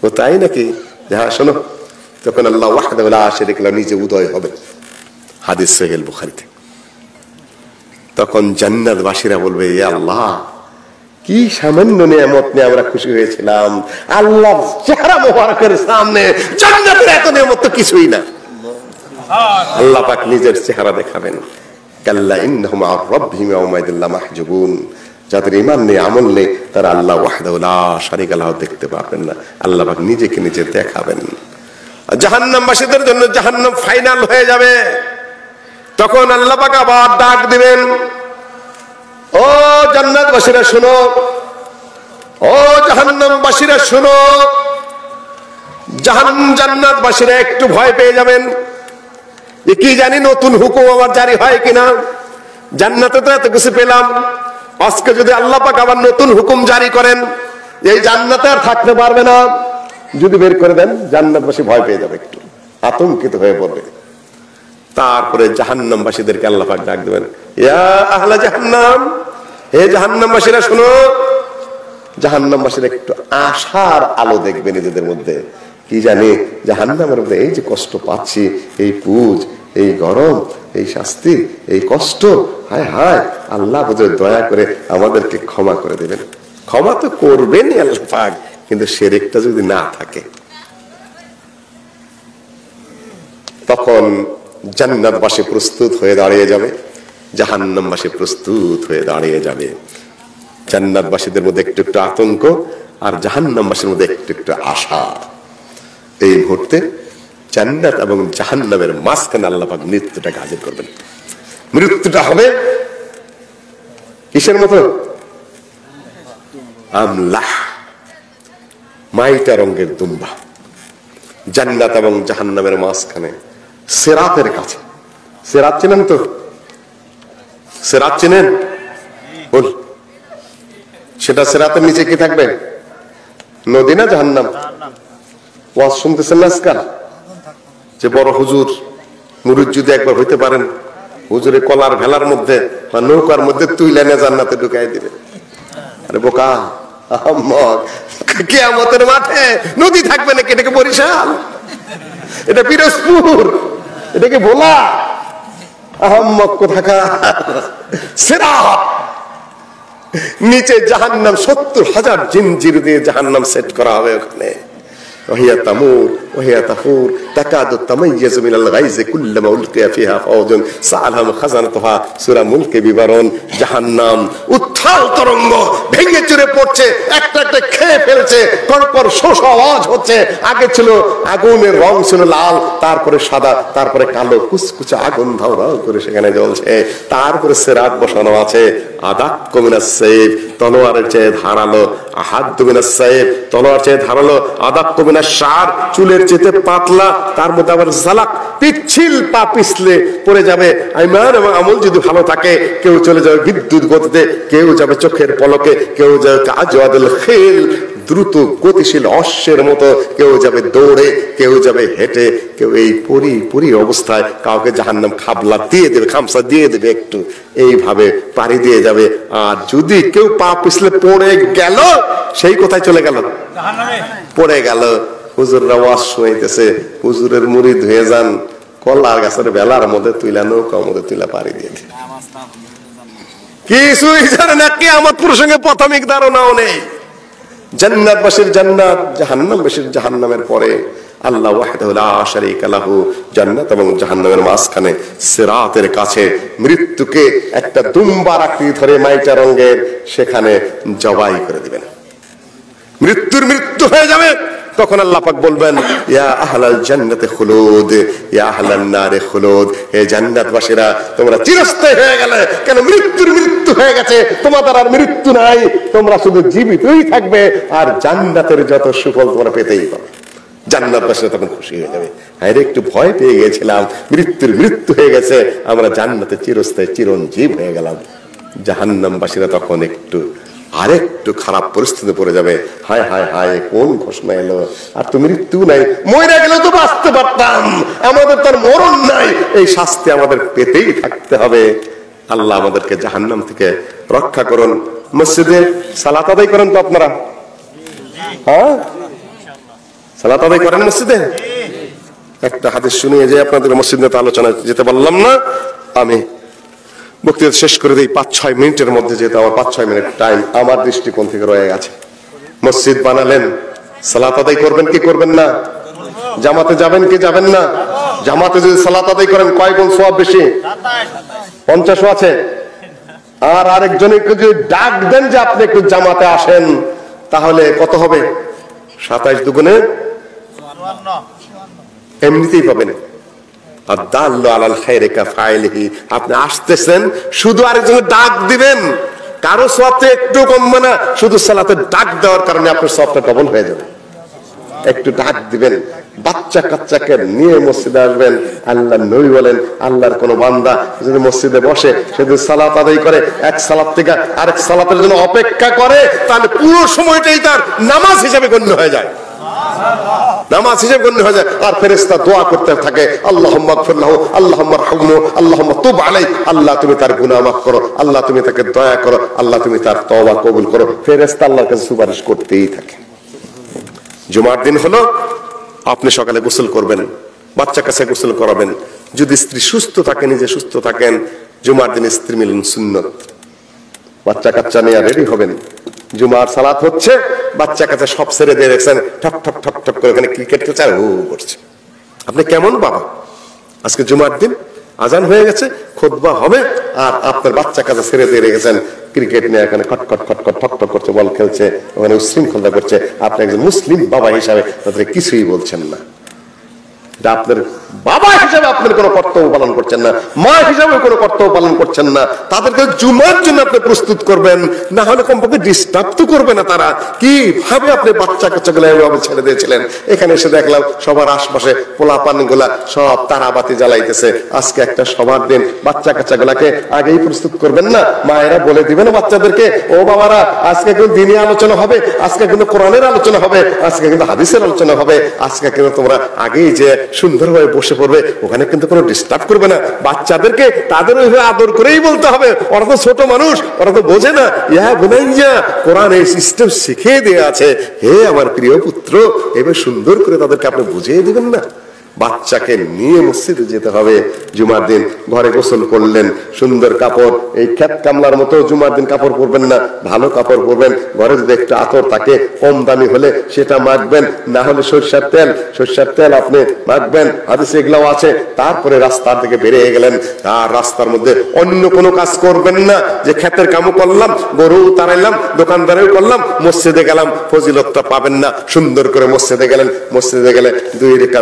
ও তাই নাকি? হ্যাঁ শোনো, তখন আল্লাহ ওয়াহদাহুল্লাহ আসে দেখলাম নিজে উদয় হবে। হাদিস সোহেল বুখারিতে। তখন জান্নাতবাসীরা বলবে, এ আল্লাহ, কি সামান্য নিয়ামত নিয়ে আমরা খুশি হয়েছিলাম। আল্লাহ চেহারা মোবারকের সামনে, জান্নাতের এত নিয়ামত তো কিছুই না। আল্লাহ পাক নিজের চেহারা দেখাবেন। কাল্লা ইন্নাহুম আর রাব্বিহিম ইয়াউমাইদিন লামাহজুবুন যাদের ইমান নেই, আমল নেই, তারা আল্লাহ ওয়াহদাহু লা শারীকা লাহু দেখতে পাবেন না। আল্লাহ পাক নিজেকে নিজে দেখাবেন। জাহান্নামবাসীদের জন্য জাহান্নাম ফাইনাল হয়ে যাবে। তখন আল্লাহ পাক আবার ডাক দিবেন, ও জান্নাতবাসীরা শুনো, ও জাহান্নামবাসীরা শুনো, জাহান জান্নাতবাসীরা একটু ভয় পেয়ে যাবেন। কি জানি নতুন হুকুম আমার জারি হয় কিনা? জান্নাতে তো এত কিছু পেলাম। আজকে যদি আল্লাহ পাক আবার নতুন হুকুম জারি করেন এই জান্নাতে আর থাকতে পারবে না, যদি বের করে দেন, জান্নাতবাসী ভয় পেয়ে যাবে একটু, আতঙ্কিত হয়ে পড়বে। তারপরে জাহান্নামবাসীদেরকে আল্লাহ পাক ডাক দেবেন, ইয়া আহলা জাহান্নাম, হে জাহান্নামবাসীরা, শুনো, জাহান্নামবাসীরা একটু আশার আলো দেখবে নিজেদের মধ্যে। কি জানি জাহান্নামের মধ্যে এই যে কষ্ট পাচ্ছি, এই পুজ এই গরম, এই শাস্তি, এই কষ্ট, হায় হায়, আল্লাহ বোধহয় দয়া করে আমাদেরকে ক্ষমা করে দেবেন। ক্ষমা তো করবেনই আল্লাহ পাক, কিন্তু সেরেকটা যদি না থাকে। তখন জান্নাতবাসী প্রস্তুত হয়ে দাঁড়িয়ে যাবে, জাহান্নামবাসী প্রস্তুত হয়ে দাঁড়িয়ে যাবে। জান্নাতবাসীদের মধ্যে একটু একটু আতঙ্ক, আর জাহান্নামবাসীর মধ্যে একটু একটু আশা। এই মুহূর্তে জান্নাত এবং জাহান্নামের মাঝখানে আল্লাপাক মৃত্যুটাকে হাজির করবেন। মৃত্যুটা হবে কিসের মতো? আমলাহ মাইটা রঙের দুম্বা। জান্নাত এবং জাহান্নামের মাঝখানে সেরাতের কাছে। সেরাত চেনেন তো? সেরাত চেনেন? বল। সেটা সেরাতের নিচে কি থাকবে? নদী না জাহান্নাম? ওয়াজ শুনতেছেন না আজকাল? যে বড় হুজুর মুরুদ যদি একবার হইতে পারেন, হুজুরে কলার ভেলার মধ্যে বা নৌকার মধ্যে তুই লাইনে জান্নাতে ঢুকাই দিবে। আরে বোকা কেয়ামতের মাঠে নদী থাকবে নাকি? এটাকে বরিশাল? এটা পিরোজপুর? এটাকে ভোলা? আহম্মক কোথাকা সেরা নিচে জাহান্নাম, সত্তর হাজার জিনজির দিয়ে জাহান্নাম সেট করা হবে ওখানে। রহিয়া তামুর। وهي تفور تكاد تميز من الغيظ كلما ألقي فيها فوج سألهم خزنتها سورة ملك বিবরণ জাহান্নাম উত্থাল তরঙ্গ ভেঙে চুরে পড়ছে একটা একটা খেয়ে ফেলছে পরপর শোষ আওয়াজ হচ্ছে আগে ছিল আগুনের রং ছিল লাল তারপরে সাদা তারপরে কালো কুচকুচে আগুন ধাও ধাও করে সেখানে জ্বলছে তারপরে সেরাত বসানো আছে আদা কমিনা সেফ তলোয়ারের চেয়ে ধারালো আহাদ কমিনা সেফ তলোয়ার চেয়ে ধারালো আদা কমিনা সার চুলের চেতে পাতলা তার মধ্যে আবার জালাক পিচ্ছিল পা পিছলে পড়ে যাবে। আইমান এবং আমল যদি ভালো থাকে কেউ চলে যাবে বিদ্যুৎ গতিতে কেউ যাবে চোখের পলকে কেউ যাবে কাজ খেল দ্রুত গতিশীল অশ্বের মতো কেউ যাবে দৌড়ে কেউ যাবে হেঁটে কেউ এই পরি পরি অবস্থায় কাউকে জাহান্নাম খাবলা দিয়ে দেবে খামসা দিয়ে দেবে একটু এইভাবে পাড়ি দিয়ে যাবে। আর যদি কেউ পা পিছলে পড়ে গেল সেই কোথায় চলে গেল? পড়ে গেল। হুজুররা ওয়াজ শুনাইতেছে, হুজুরের মুড়ি ধুয়ে যান কলার গাছের বেলার মধ্যে তুইলা নৌকার মধ্যে তুইলা পাড়ি দিয়ে দিন। কিছুই জানে না কে আমার প্রসঙ্গে প্রাথমিক ধারণাও নেই। জান্নাতবাসীর জান্নাত, জাহান্নামবাসীর জাহান্নামের পরে আল্লাহ ওয়াহদাহু জান্নাত এবং জাহান্নামের মাঝখানে সিরাতের কাছে মৃত্যুকে একটা দুম্বার আকৃতি ধরে মাইটা রঙের সেখানে জবাই করে দিবেন। মৃত্যুর মৃত্যু হয়ে যাবে। তখন আল্লাহ পাক বলবেন, ইয়া আহলাল জান্নাতে খুলুদ, ইয়া আহলান নারে খুলুদ, হে জান্নাতবাসীরা, তোমরা চিরস্থায়ী হয়ে গেলে। কেন মৃত্যুর মৃত্যু হয়ে গেছে, তোমাদের আর মৃত্যু নাই, তোমরা শুধু জীবিতই থাকবে, আর জান্নাতের যত সুফল তোমরা পেতেই পাবে। জান্নাতবাসীরা তখন খুশি হয়ে যাবে। হ্যাঁ একটু ভয় পেয়ে গেছিলাম মৃত্যুর মৃত্যু হয়ে গেছে, আমরা জান্নাতে চিরস্থায়ী, চিরঞ্জীব হয়ে গেলাম। জাহান্নামবাসীরা তখন একটু আরেকটু খারাপ পরিস্থিতি পড়ে যাবে। হায় হায় হায়, কোন ঘোষণা এলো? আর তো মৃত্যু নাই। মরে গেলেও তো বাঁচতে পারতাম। আমাদের তার মরণ নাই। এই শাস্তি আমাদের পেতেই থাকতে হবে। আল্লাহ আমাদেরকে জাহান্নাম থেকে রক্ষা করুন। মসজিদে সালাত আদায় করেন তো আপনারা? হ্যাঁ? সালাত আদায় করেন মসজিদে? একটা হাদিস শুনিয়ে যে আপনাদের মসজিদ আলোচনা যেতে পারলাম না। আমি বক্তৃতা শেষ করে দিই, পাঁচ, ছয় মিনিটের মধ্যে যেহেতু আমার পাঁচ, ছয় মিনিট টাইম আমার দৃষ্টিকোণ থেকে রয়ে গেছে। মসজিদ বানালেন, সালাত আদায় করবেন কি করবেন না? জামাতে যাবেন কি যাবেন না? জামাতে যদি সালাত আদায় করেন, কয় গুণ সব বেশি? পঞ্চাশও আছে। আর আরেকজনকে যদি ডাক দেন যে আপনি একটু জামাতে আসেন, তাহলে কত হবে? সাতাইশ দুগুণে? এমনিতেই পাবেন। আপনি আসতেছেন, শুধু আরেকজনের ডাক দিবেন। কারও সবটা একটু কমবে না, শুধু সালাতে ডাক দেওয়ার কারণে আপনার সবটা ডবল হয়ে যাবে। একটু ডাক দিবেন, বাচ্চা কাচ্চাকে নিয়ে মসজিদে আসবেন আল্লাহ নবী বলেন, আল্লাহর কোন বান্দা যদি মসজিদে বসে, সে যদি সালাত আদায় করে, এক সালাত থেকে আরেক সালাতের জন্য অপেক্ষা করে, তাহলে পুরো সময়টাই তার নামাজ হিসাবে গণ্য হয়ে যায়। নামাজ হিসেবে গণ্য হয়ে যায়। আর ফেরেস্তা দোয়া করতে থাকে আল্লাহ মাগফিরলাহু আল্লাহ মারহামহু আল্লাহ তুব আলাই আল্লাহ তুমি তার গুনাহ মাফ করো, আল্লাহ তুমি তাকে দয়া করো, আল্লাহ তুমি তার তওবা কবুল করো। ফেরেস্তা আল্লাহর কাছে সুপারিশ করতেই থাকে। জুমার দিন হলো, আপনি সকালে গোসল করবেন, বাচ্চা কাছে গোসল করাবেন। যদি স্ত্রী সুস্থ থাকে, নিজে সুস্থ থাকেন, জুমার দিন স্ত্রী মিলন সুন্নত। বাচ্চা কাচ্চা নিয়ে রেডি হবেন। জুমার সালাত হচ্ছে বাচ্চা কাচ্চা সব ছেড়ে দিয়ে দেখছেন ঠক ঠক ঠক ঠক করে ওখানে ক্রিকেট খেলছে, আর হু করছে। আপনি কেমন বাবা? আজকে জুমার দিন, আজান হয়ে গেছে, খোদবা হবে, আর আপনার বাচ্চা কাছে ছেড়ে দিয়ে রেখেছেন ক্রিকেট নিয়ে এখানে খটখট খটখট ঠক ঠক করছে, বল খেলছে, ওখানে উশৃঙ্খলতা করছে। আপনি একজন মুসলিম বাবা হিসাবে তাদের কিছুই বলছেন না। এটা আপনার বাবা হিসাবে আপনার কোনো কর্তব্য পালন করছেন না, মা হিসাবে কোনো কর্তব্য পালন করছেন না। তাদেরকে জুমার জন্য আপনি প্রস্তুত করবেন, না হলে কমপক্ষে ডিস্টার্ব তো করবে না তারা। কীভাবে আপনি বাচ্চা কাচ্চাগুলো এভাবে ছেড়ে দিয়েছিলেন? এখানে এসে দেখলাম সবার আশপাশে পোলাপানগুলা সব তারাবাতি জ্বালাইতেছে। আজকে একটা সবার দিন, বাচ্চা কাচ্চাগুলাকে আগেই প্রস্তুত করবেন না? মায়েরা বলে দিবেন বাচ্চাদেরকে, ও বাবারা, আজকে কিন্তু দিনই আলোচনা হবে, আজকে কিন্তু কোরআনের আলোচনা হবে, আজকে কিন্তু হাদিসের আলোচনা হবে, আজকে কিন্তু তোমরা আগেই যে সুন্দরভাবে বসে পড়বে, ওখানে কিন্তু কোনো ডিস্টার্ব করবে না। বাচ্চাদেরকে তাদের ওইভাবে আদর করেই বলতে হবে। ওরা তো ছোট মানুষ, ওরা তো বোঝে না। ইহা বোনাইয়া, কোরআন এই সিস্টেম শিখিয়ে দেওয়া আছে। হে আমার প্রিয় পুত্র, এবার সুন্দর করে তাদেরকে আপনি বুঝিয়ে দিবেন না? বাচ্চাকে নিয়ে মসজিদে যেতে হবে। জুমার দিন ঘরে গোসল করলেন, সুন্দর কাপড়, এই খ্যাত কামলার মতো জুমার দিন কাপড় পরবেন না, ভালো কাপড় পরবেন। ঘরে যদি একটু আতর থাকে কম দামি হলে সেটা মাখবেন, না হলে সরষার তেল সরষার তেল আপনি মাখবেন, হাদিসে এগুলাও আছে। তারপরে রাস্তার দিকে বেরিয়ে গেলেন, আর রাস্তার মধ্যে অন্য কোনো কাজ করবেন না, যে ক্ষেতের কামও করলাম গরু তাড়াইলাম দোকানদারেও করলাম, মসজিদে গেলাম, ফজিলতটা পাবেন না। সুন্দর করে মসজিদে গেলেন, মসজিদে গেলে দুই রেখা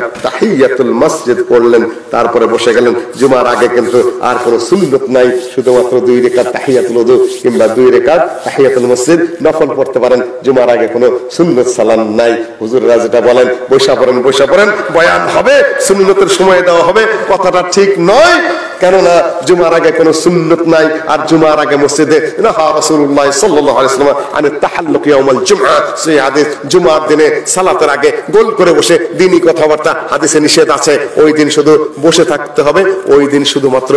তাহিয়াতুল মসজিদ পড়লেন, তারপরে বসে গেলেন। জুমার আগে কিন্তু আর কোনো সুন্নত নাই, শুধুমাত্র দুই রেখা তাহিয়াতুল উদু কিংবা দুই রেখা তাহিয়াতুল মসজিদ নফল পড়তে পারেন। জুমার আগে কোনো সুন্নত সালাম নাই। হুজুররা যেটা বলেন, বৈশা পড়েন বৈশা পড়েন, বয়ান হবে, সুন্নতের সময় দেওয়া হবে, কথাটা ঠিক নয়। কেননা জুমার আগে কোনো সুন্নত নাই, আর জুমার আগে মসজিদে রাসূলুল্লাহ সাল্লাল্লাহু আলাইহি ওয়াসাল্লাম আনি তাহাল্লুক ইয়াউমাল জুমআ। সেই হাদিস জুমার দিনে সালাতের আগে গোল করে বসে দিনই কথাবার্তা হাদিসে নিষেধ আছে, ওই দিন শুধু বসে থাকতে হবে, ওই দিন শুধুমাত্র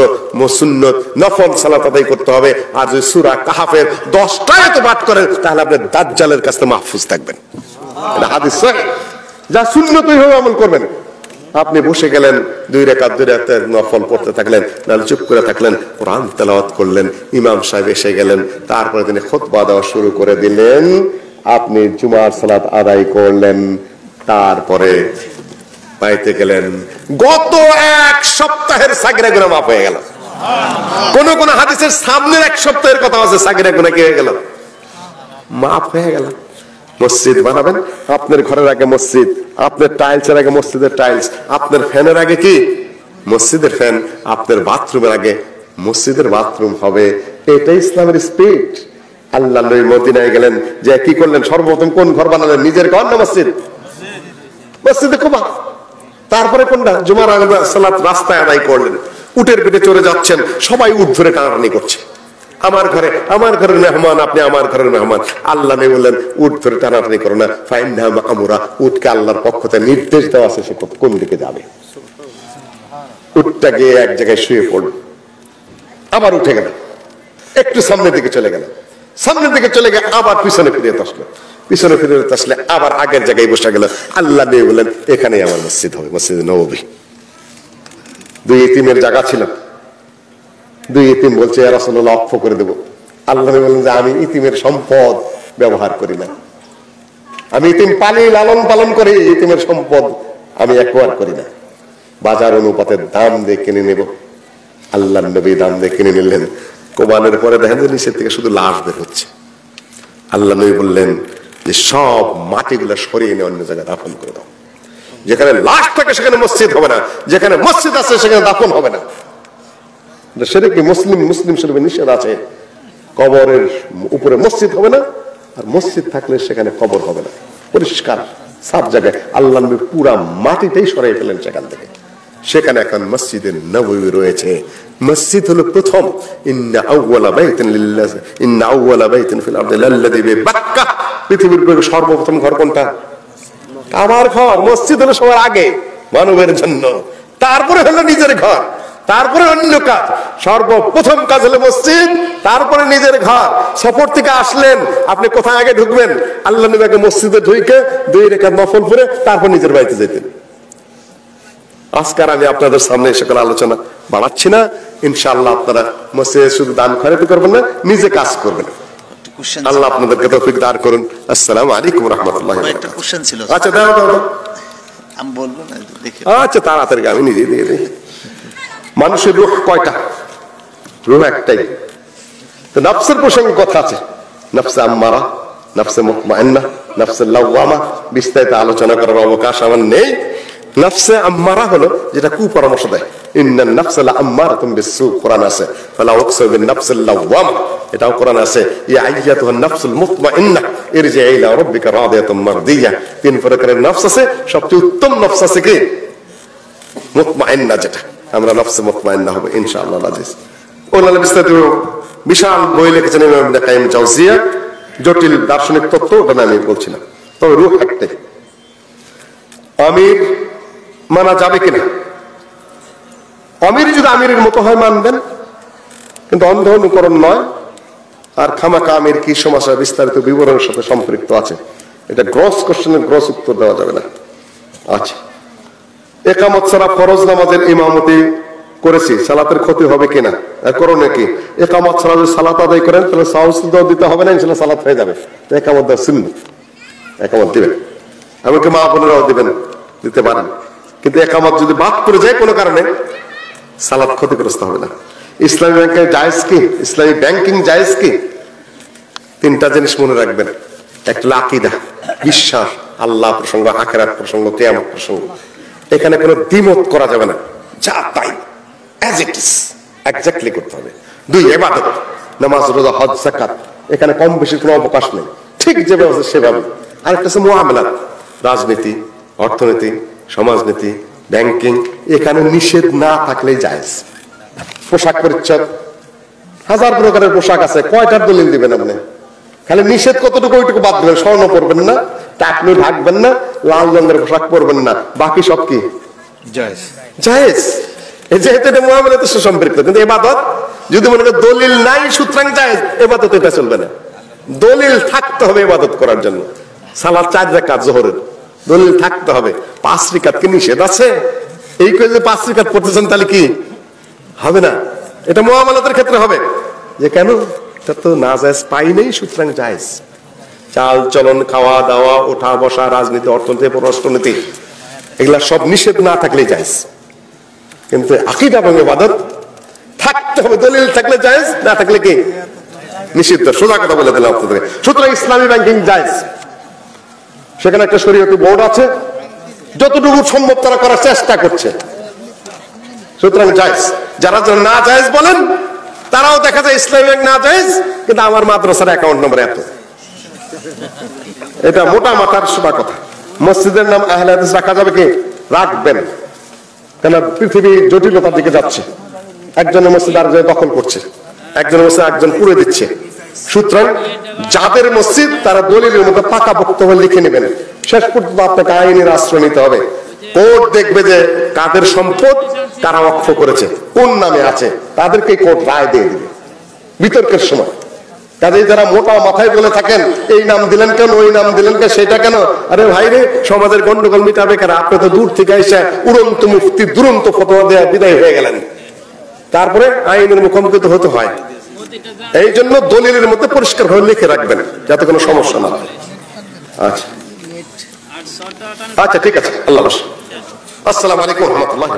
সুন্নত নফল সালাত আদায় করতে হবে। আর যদি সূরা কাহাফের 10টা এত পাঠ করেন, তাহলে আপনি দাজ্জালের কাছে মাহফুজ থাকবেন। যা সুন্নত ওইভাবে আমল করবেন। আপনি বসে গেলেন, দুই রেখাত দুই রেখাত নফল পড়তে থাকলেন, নাহলে চুপ করে থাকলেন, কোরআন তেলাওয়াত করলেন, ইমাম সাহেব এসে গেলেন, তারপরে তিনি খোতবা দেওয়া শুরু করে দিলেন। আপনি জুমার সালাত আদায় করলেন, তারপরে পাইতে গেলেন। গত এক সপ্তাহের সাগরা গুনা মাফ হয়ে গেল। কোন কোন হাদিসের সামনের এক সপ্তাহের কথা আছে সাগরা গুনা কি হয়ে গেল? মাফ হয়ে গেল। মসজিদ বানাবেন, আপনার ঘরের আগে মসজিদ, আপনার টাইলসের আগে মসজিদের টাইলস আপনার ফ্যানের আগে কি? মসজিদের ফ্যান, আপনার বাথরুমের আগে মসজিদের বাথরুম হবে। এটাই ইসলামের স্পিড আল্লাহ নবী মদিনায় গেলেন, যে কি করলেন? সর্বপ্রথম কোন ঘর বানালেন? নিজের ঘর না মসজিদ? মসজিদে কুবা তারপরে কোনটা? জুমার আগে সালাত রাস্তায় আদায় করলেন, উটের পিঠে চড়ে যাচ্ছেন, সবাই উঠ ধরে টানাটানি করছে। আমার ঘরে, আমার ঘরের মেহমান, আপনি আমার ঘরের মেহমান। আল্লাহ নেই বললেন উঠ ধরে টানাটানি করো না। ফাইন আমরা উঠকে আল্লাহর পক্ষ থেকে নির্দেশ দেওয়া আছে, সে কোন দিকে যাবে? উঠটা গিয়ে এক জায়গায় শুয়ে পড়ল। আবার উঠে গেল। একটু সামনের দিকে চলে গেল। সামনের দিকে চলে গিয়ে আবার পিছনে ফিরে আসলো। পিছনে ফিরে আসলে আবার আগের জায়গায় বসে গেল। আল্লাহ নেই বললেন, এখানেই আমার মসজিদ হবে, মসজিদ নবী দুই তিনের জায়গা ছিল। দুই ইতিম বলছে রাসুল্লাহ অক্ষ করে দেবো। আল্লাহ বললেন যে, আমি ইতিমের সম্পদ ব্যবহার করি না। আমি ইতিম পালি, লালন পালন করি ইতিমের সম্পদ আমি একবার করি না। বাজার অনুপাতের দাম দিয়ে কিনে নেব। আল্লাহ নবী দাম দিয়ে কিনে নিলেন। কোবানের পরে দেখেন যে, নিচের থেকে শুধু লাশ বের হচ্ছে। আল্লাহ নবী বললেন যে সব মাটিগুলো সরিয়ে নিয়ে অন্য জায়গায় দাফন করে দাও। যেখানে লাশ থাকে সেখানে মসজিদ হবে না, যেখানে মসজিদ আছে সেখানে দাফন হবে না। সেটা কি মুসলিম মুসলিম শরীফে নিষেধ আছে, কবরের উপরে মসজিদ হবে না, আর মসজিদ থাকলে সেখানে কবর হবে না। পরিষ্কার, সাফ জায়গায়। আল্লাহ পুরা মাটিতেই সরাই ফেলেন সেখান থেকে। সেখানে এখন মসজিদের নবী রয়েছে। মসজিদ হলো প্রথম। পৃথিবীর সর্বপ্রথম ঘর কোনটা? আমার ঘর। মসজিদ হলো সবার আগে, মানবের জন্য। তারপরে হলো নিজের ঘর। তারপরে অন্য কাজ। সর্বপ্রথম কাজ হলো মসজিদ। তারপরে নিজের ঘর। সফর থেকে আসলেন, আপনি কোথায় আগে ঢুকবেন? আল্লাহ নবী আগে মসজিদে ঢুকে দুই রেখা নফল করে তারপর নিজের বাড়িতে যেতেন আজকার আমি আপনাদের সামনে সকল আলোচনা বাড়াচ্ছি না। ইনশাআল্লাহ আপনারা মসজিদে শুধু দান খয়রাতি করবেন না নিজে কাজ করবেন। আল্লাহ আপনাদেরকে তৌফিক দান করুন। আসসালামু আলাইকুম রাহমাতুল্লাহি ওয়া একটা বারাকাতুহু কোশ্চেন ছিল। আচ্ছা দাও দাও। আমি বলব না দেখে। আচ্ছা তাড়াতাড়ি আমি নিজে দিয়ে দিই। মানুষের রূহ কয়টা? রূহ একটাই। তো নফসের প্রসঙ্গে কথা আছে। নফসে আম্মারা নফসে মুতমাইন্না নফসে লাওয়ামা বিস্তারিত আলোচনা করার অবকাশ আমার নেই। নফসে আম্মারা হলো যেটা কুপরামর্শ দেয়। ইন্নান নাফসা লা আম্মারাতুম বিসসু কোরআন আছে। ফালা বিন নাফসিল লাওয়ামা এটাও কোরআন আছে। ইয়া নাফসুল ইরজিই ইলা রাব্বিকা মারদিয়া তিন প্রকারের আছে। সবচেয়ে উত্তম আছে কি? মুতমাইন্না যেটা। আমরা মুতমাইন্না ইনশাআল্লাহ আজিজ। বিশাল বই লিখেছেন ইমাম ইবনে জটিল দার্শনিক তত্ত্ব, ওটা আমি বলছি না। তবে রূহ একটাই। আমির মানা যাবে কিনা? আমির যদি আমিরের মতো হয় মানবেন, কিন্তু অন্ধ অনুকরণ নয়। আর খামাকা আমির কি সমস্যা বিস্তারিত বিবরণের সাথে সম্পৃক্ত আছে? এটা গ্রস কোশ্চেনের গ্রস উত্তর দেওয়া যাবে না। আচ্ছা। একামত ছাড়া ফরজ নামাজের ইমামতি করেছি, সালাতের ক্ষতি হবে কিনা? করণে কি? একামত ছাড়া যদি সালাত আদায় করেন, তাহলে সাহস দিতে হবে না, ইনশাল্লাহ সালাত হয়ে যাবে। একামত দেওয়া শূন্য একামত দিবেন। এমনকি মা বোনেরাও দিবেন, দিতে পারেন। কিন্তু একামত যদি বাদ করে যায় কোনো কারণে সালাত ক্ষতিগ্রস্ত হবে না। ইসলামী ব্যাংকের জায়েজ কি? ইসলামী ব্যাংকিং জায়েজ কি? তিনটা জিনিস মনে রাখবেন। একটা হলো আকিদা, বিশ্বাস, আল্লাহ প্রসঙ্গ, আখেরাত প্রসঙ্গ, কেয়ামত প্রসঙ্গ। এখানে কোনো দ্বিমত করা যাবে না। যা তাই অ্যাজ ইট ইস এক্স্যাক্টলি করতে হবে। দুই এবাদত নামাজ, রোজা, হজ জাকাত এখানে কম বেশি কোনো অবকাশ নেই। ঠিক যেভাবে সেভাবে। আরেকটা হচ্ছে মুআমালাত, রাজনীতি, অর্থনীতি, সমাজনীতি ব্যাংকিং এখানে নিষেধ না থাকলেই জায়েজ। পোশাক পরিচ্ছদ হাজার প্রকারের পোশাক আছে কয়টার দলিল দিবেন আপনি? খালি নিষেধ কতটুকু ওইটুকু বাদ দেবেন স্বর্ণ পরবেন না টাকলু ঢাকবেন না লাল রঙের পোশাক পরবেন না বাকি সব কি? জায়েজ। এই যেহেতু এটা মুআমালাতে সুসম্পৃক্ত কিন্তু এবাদত যদি মনে করেন দলিল নাই সুতরাং জায়েজ এবাদত এটা চলবে না। দলিল থাকতে হবে ইবাদত করার জন্য। সালাদ চার রাকাত জোহরের। দলিল থাকতে হবে। পাঁচ রিকাত কি নিষেধ আছে? এই করে যে পাঁচ রিকাত পড়তেছেন তাহলে কি হবে না? এটা মুআমালাতের ক্ষেত্রে হবে। যে কেন? এটা তো না জায়েজ পাই নেই, সুতরাং জায়েজ। চাল, চলন, খাওয়া, দাওয়া, ওঠা, বসা, রাজনীতি, অর্থনীতি, পররাষ্ট্রনীতি, এগুলা সব নিষেধ না থাকলেই জায়েজ। কিন্তু আকিদা এবং ইবাদত থাকতে হবে, দলিল থাকলে জায়েজ, না থাকলে কি? নিষিদ্ধ। সোজা কথা বলে দিলাম আপনাদের সুতরাং ইসলামী ব্যাংকিং জায়েজ। সেখানে একটা শরীয়তি বোর্ড আছে, যতটুকু সম্ভব তারা করার চেষ্টা করছে। সুতরাং জায়েজ। যারা যারা না জায়েজ বলেন, তারাও দেখা যায় ইসলামী ব্যাংক না জায়েজ, কিন্তু আমার মাদ্রাসার অ্যাকাউন্ট নম্বর এত। এটা মোটা মাথার সোজা কথা। মসজিদের নাম আহলে হাদিস রাখা যাবে কি? রাখবেন। কেন পৃথিবী জটিলতার দিকে যাচ্ছে। একজনের মসজিদ আরেকজন দখল করছে। একজনের মসজিদ একজন পুড়ে দিচ্ছে। সুতরাং যাদের মসজিদ, তারা দলিলের মতো পাকা বক্তব্য লিখে নেবেন শেষ পর্যন্ত আপনাকে আইনের আশ্রয় নিতে হবে। কোর্ট দেখবে যে কাদের সম্পদ, কারা অক্ষ করেছে, কোন নামে আছে, তাদেরকে কোর্ট রায় দিয়ে দিবে। বিতর্কের সময়। কাজেই যারা মোটা মাথায় বলে থাকেন, এই নাম দিলেন কেন, ওই নাম দিলেন কেন, সেটা কেন? আরে ভাই রে, সমাজের গন্ডগোল মিটাবে কেন? আপনি তো দূর থেকে এসে উড়ন্ত মুক্তি দুরন্ত ফতোয়া দেওয়া বিদায় হয়ে গেলেন। তারপরে আইনের মুখোমুখি তো হতে হয়। এই জন্য দলিলের মধ্যে পরিষ্কার ভাবে লিখে রাখবেন, যাতে কোনো সমস্যা না হয়। আচ্ছা। আচ্ছা ঠিক আছে। আল্লাহ। আসসালামু আলাইকুম রহমতুল্লাহ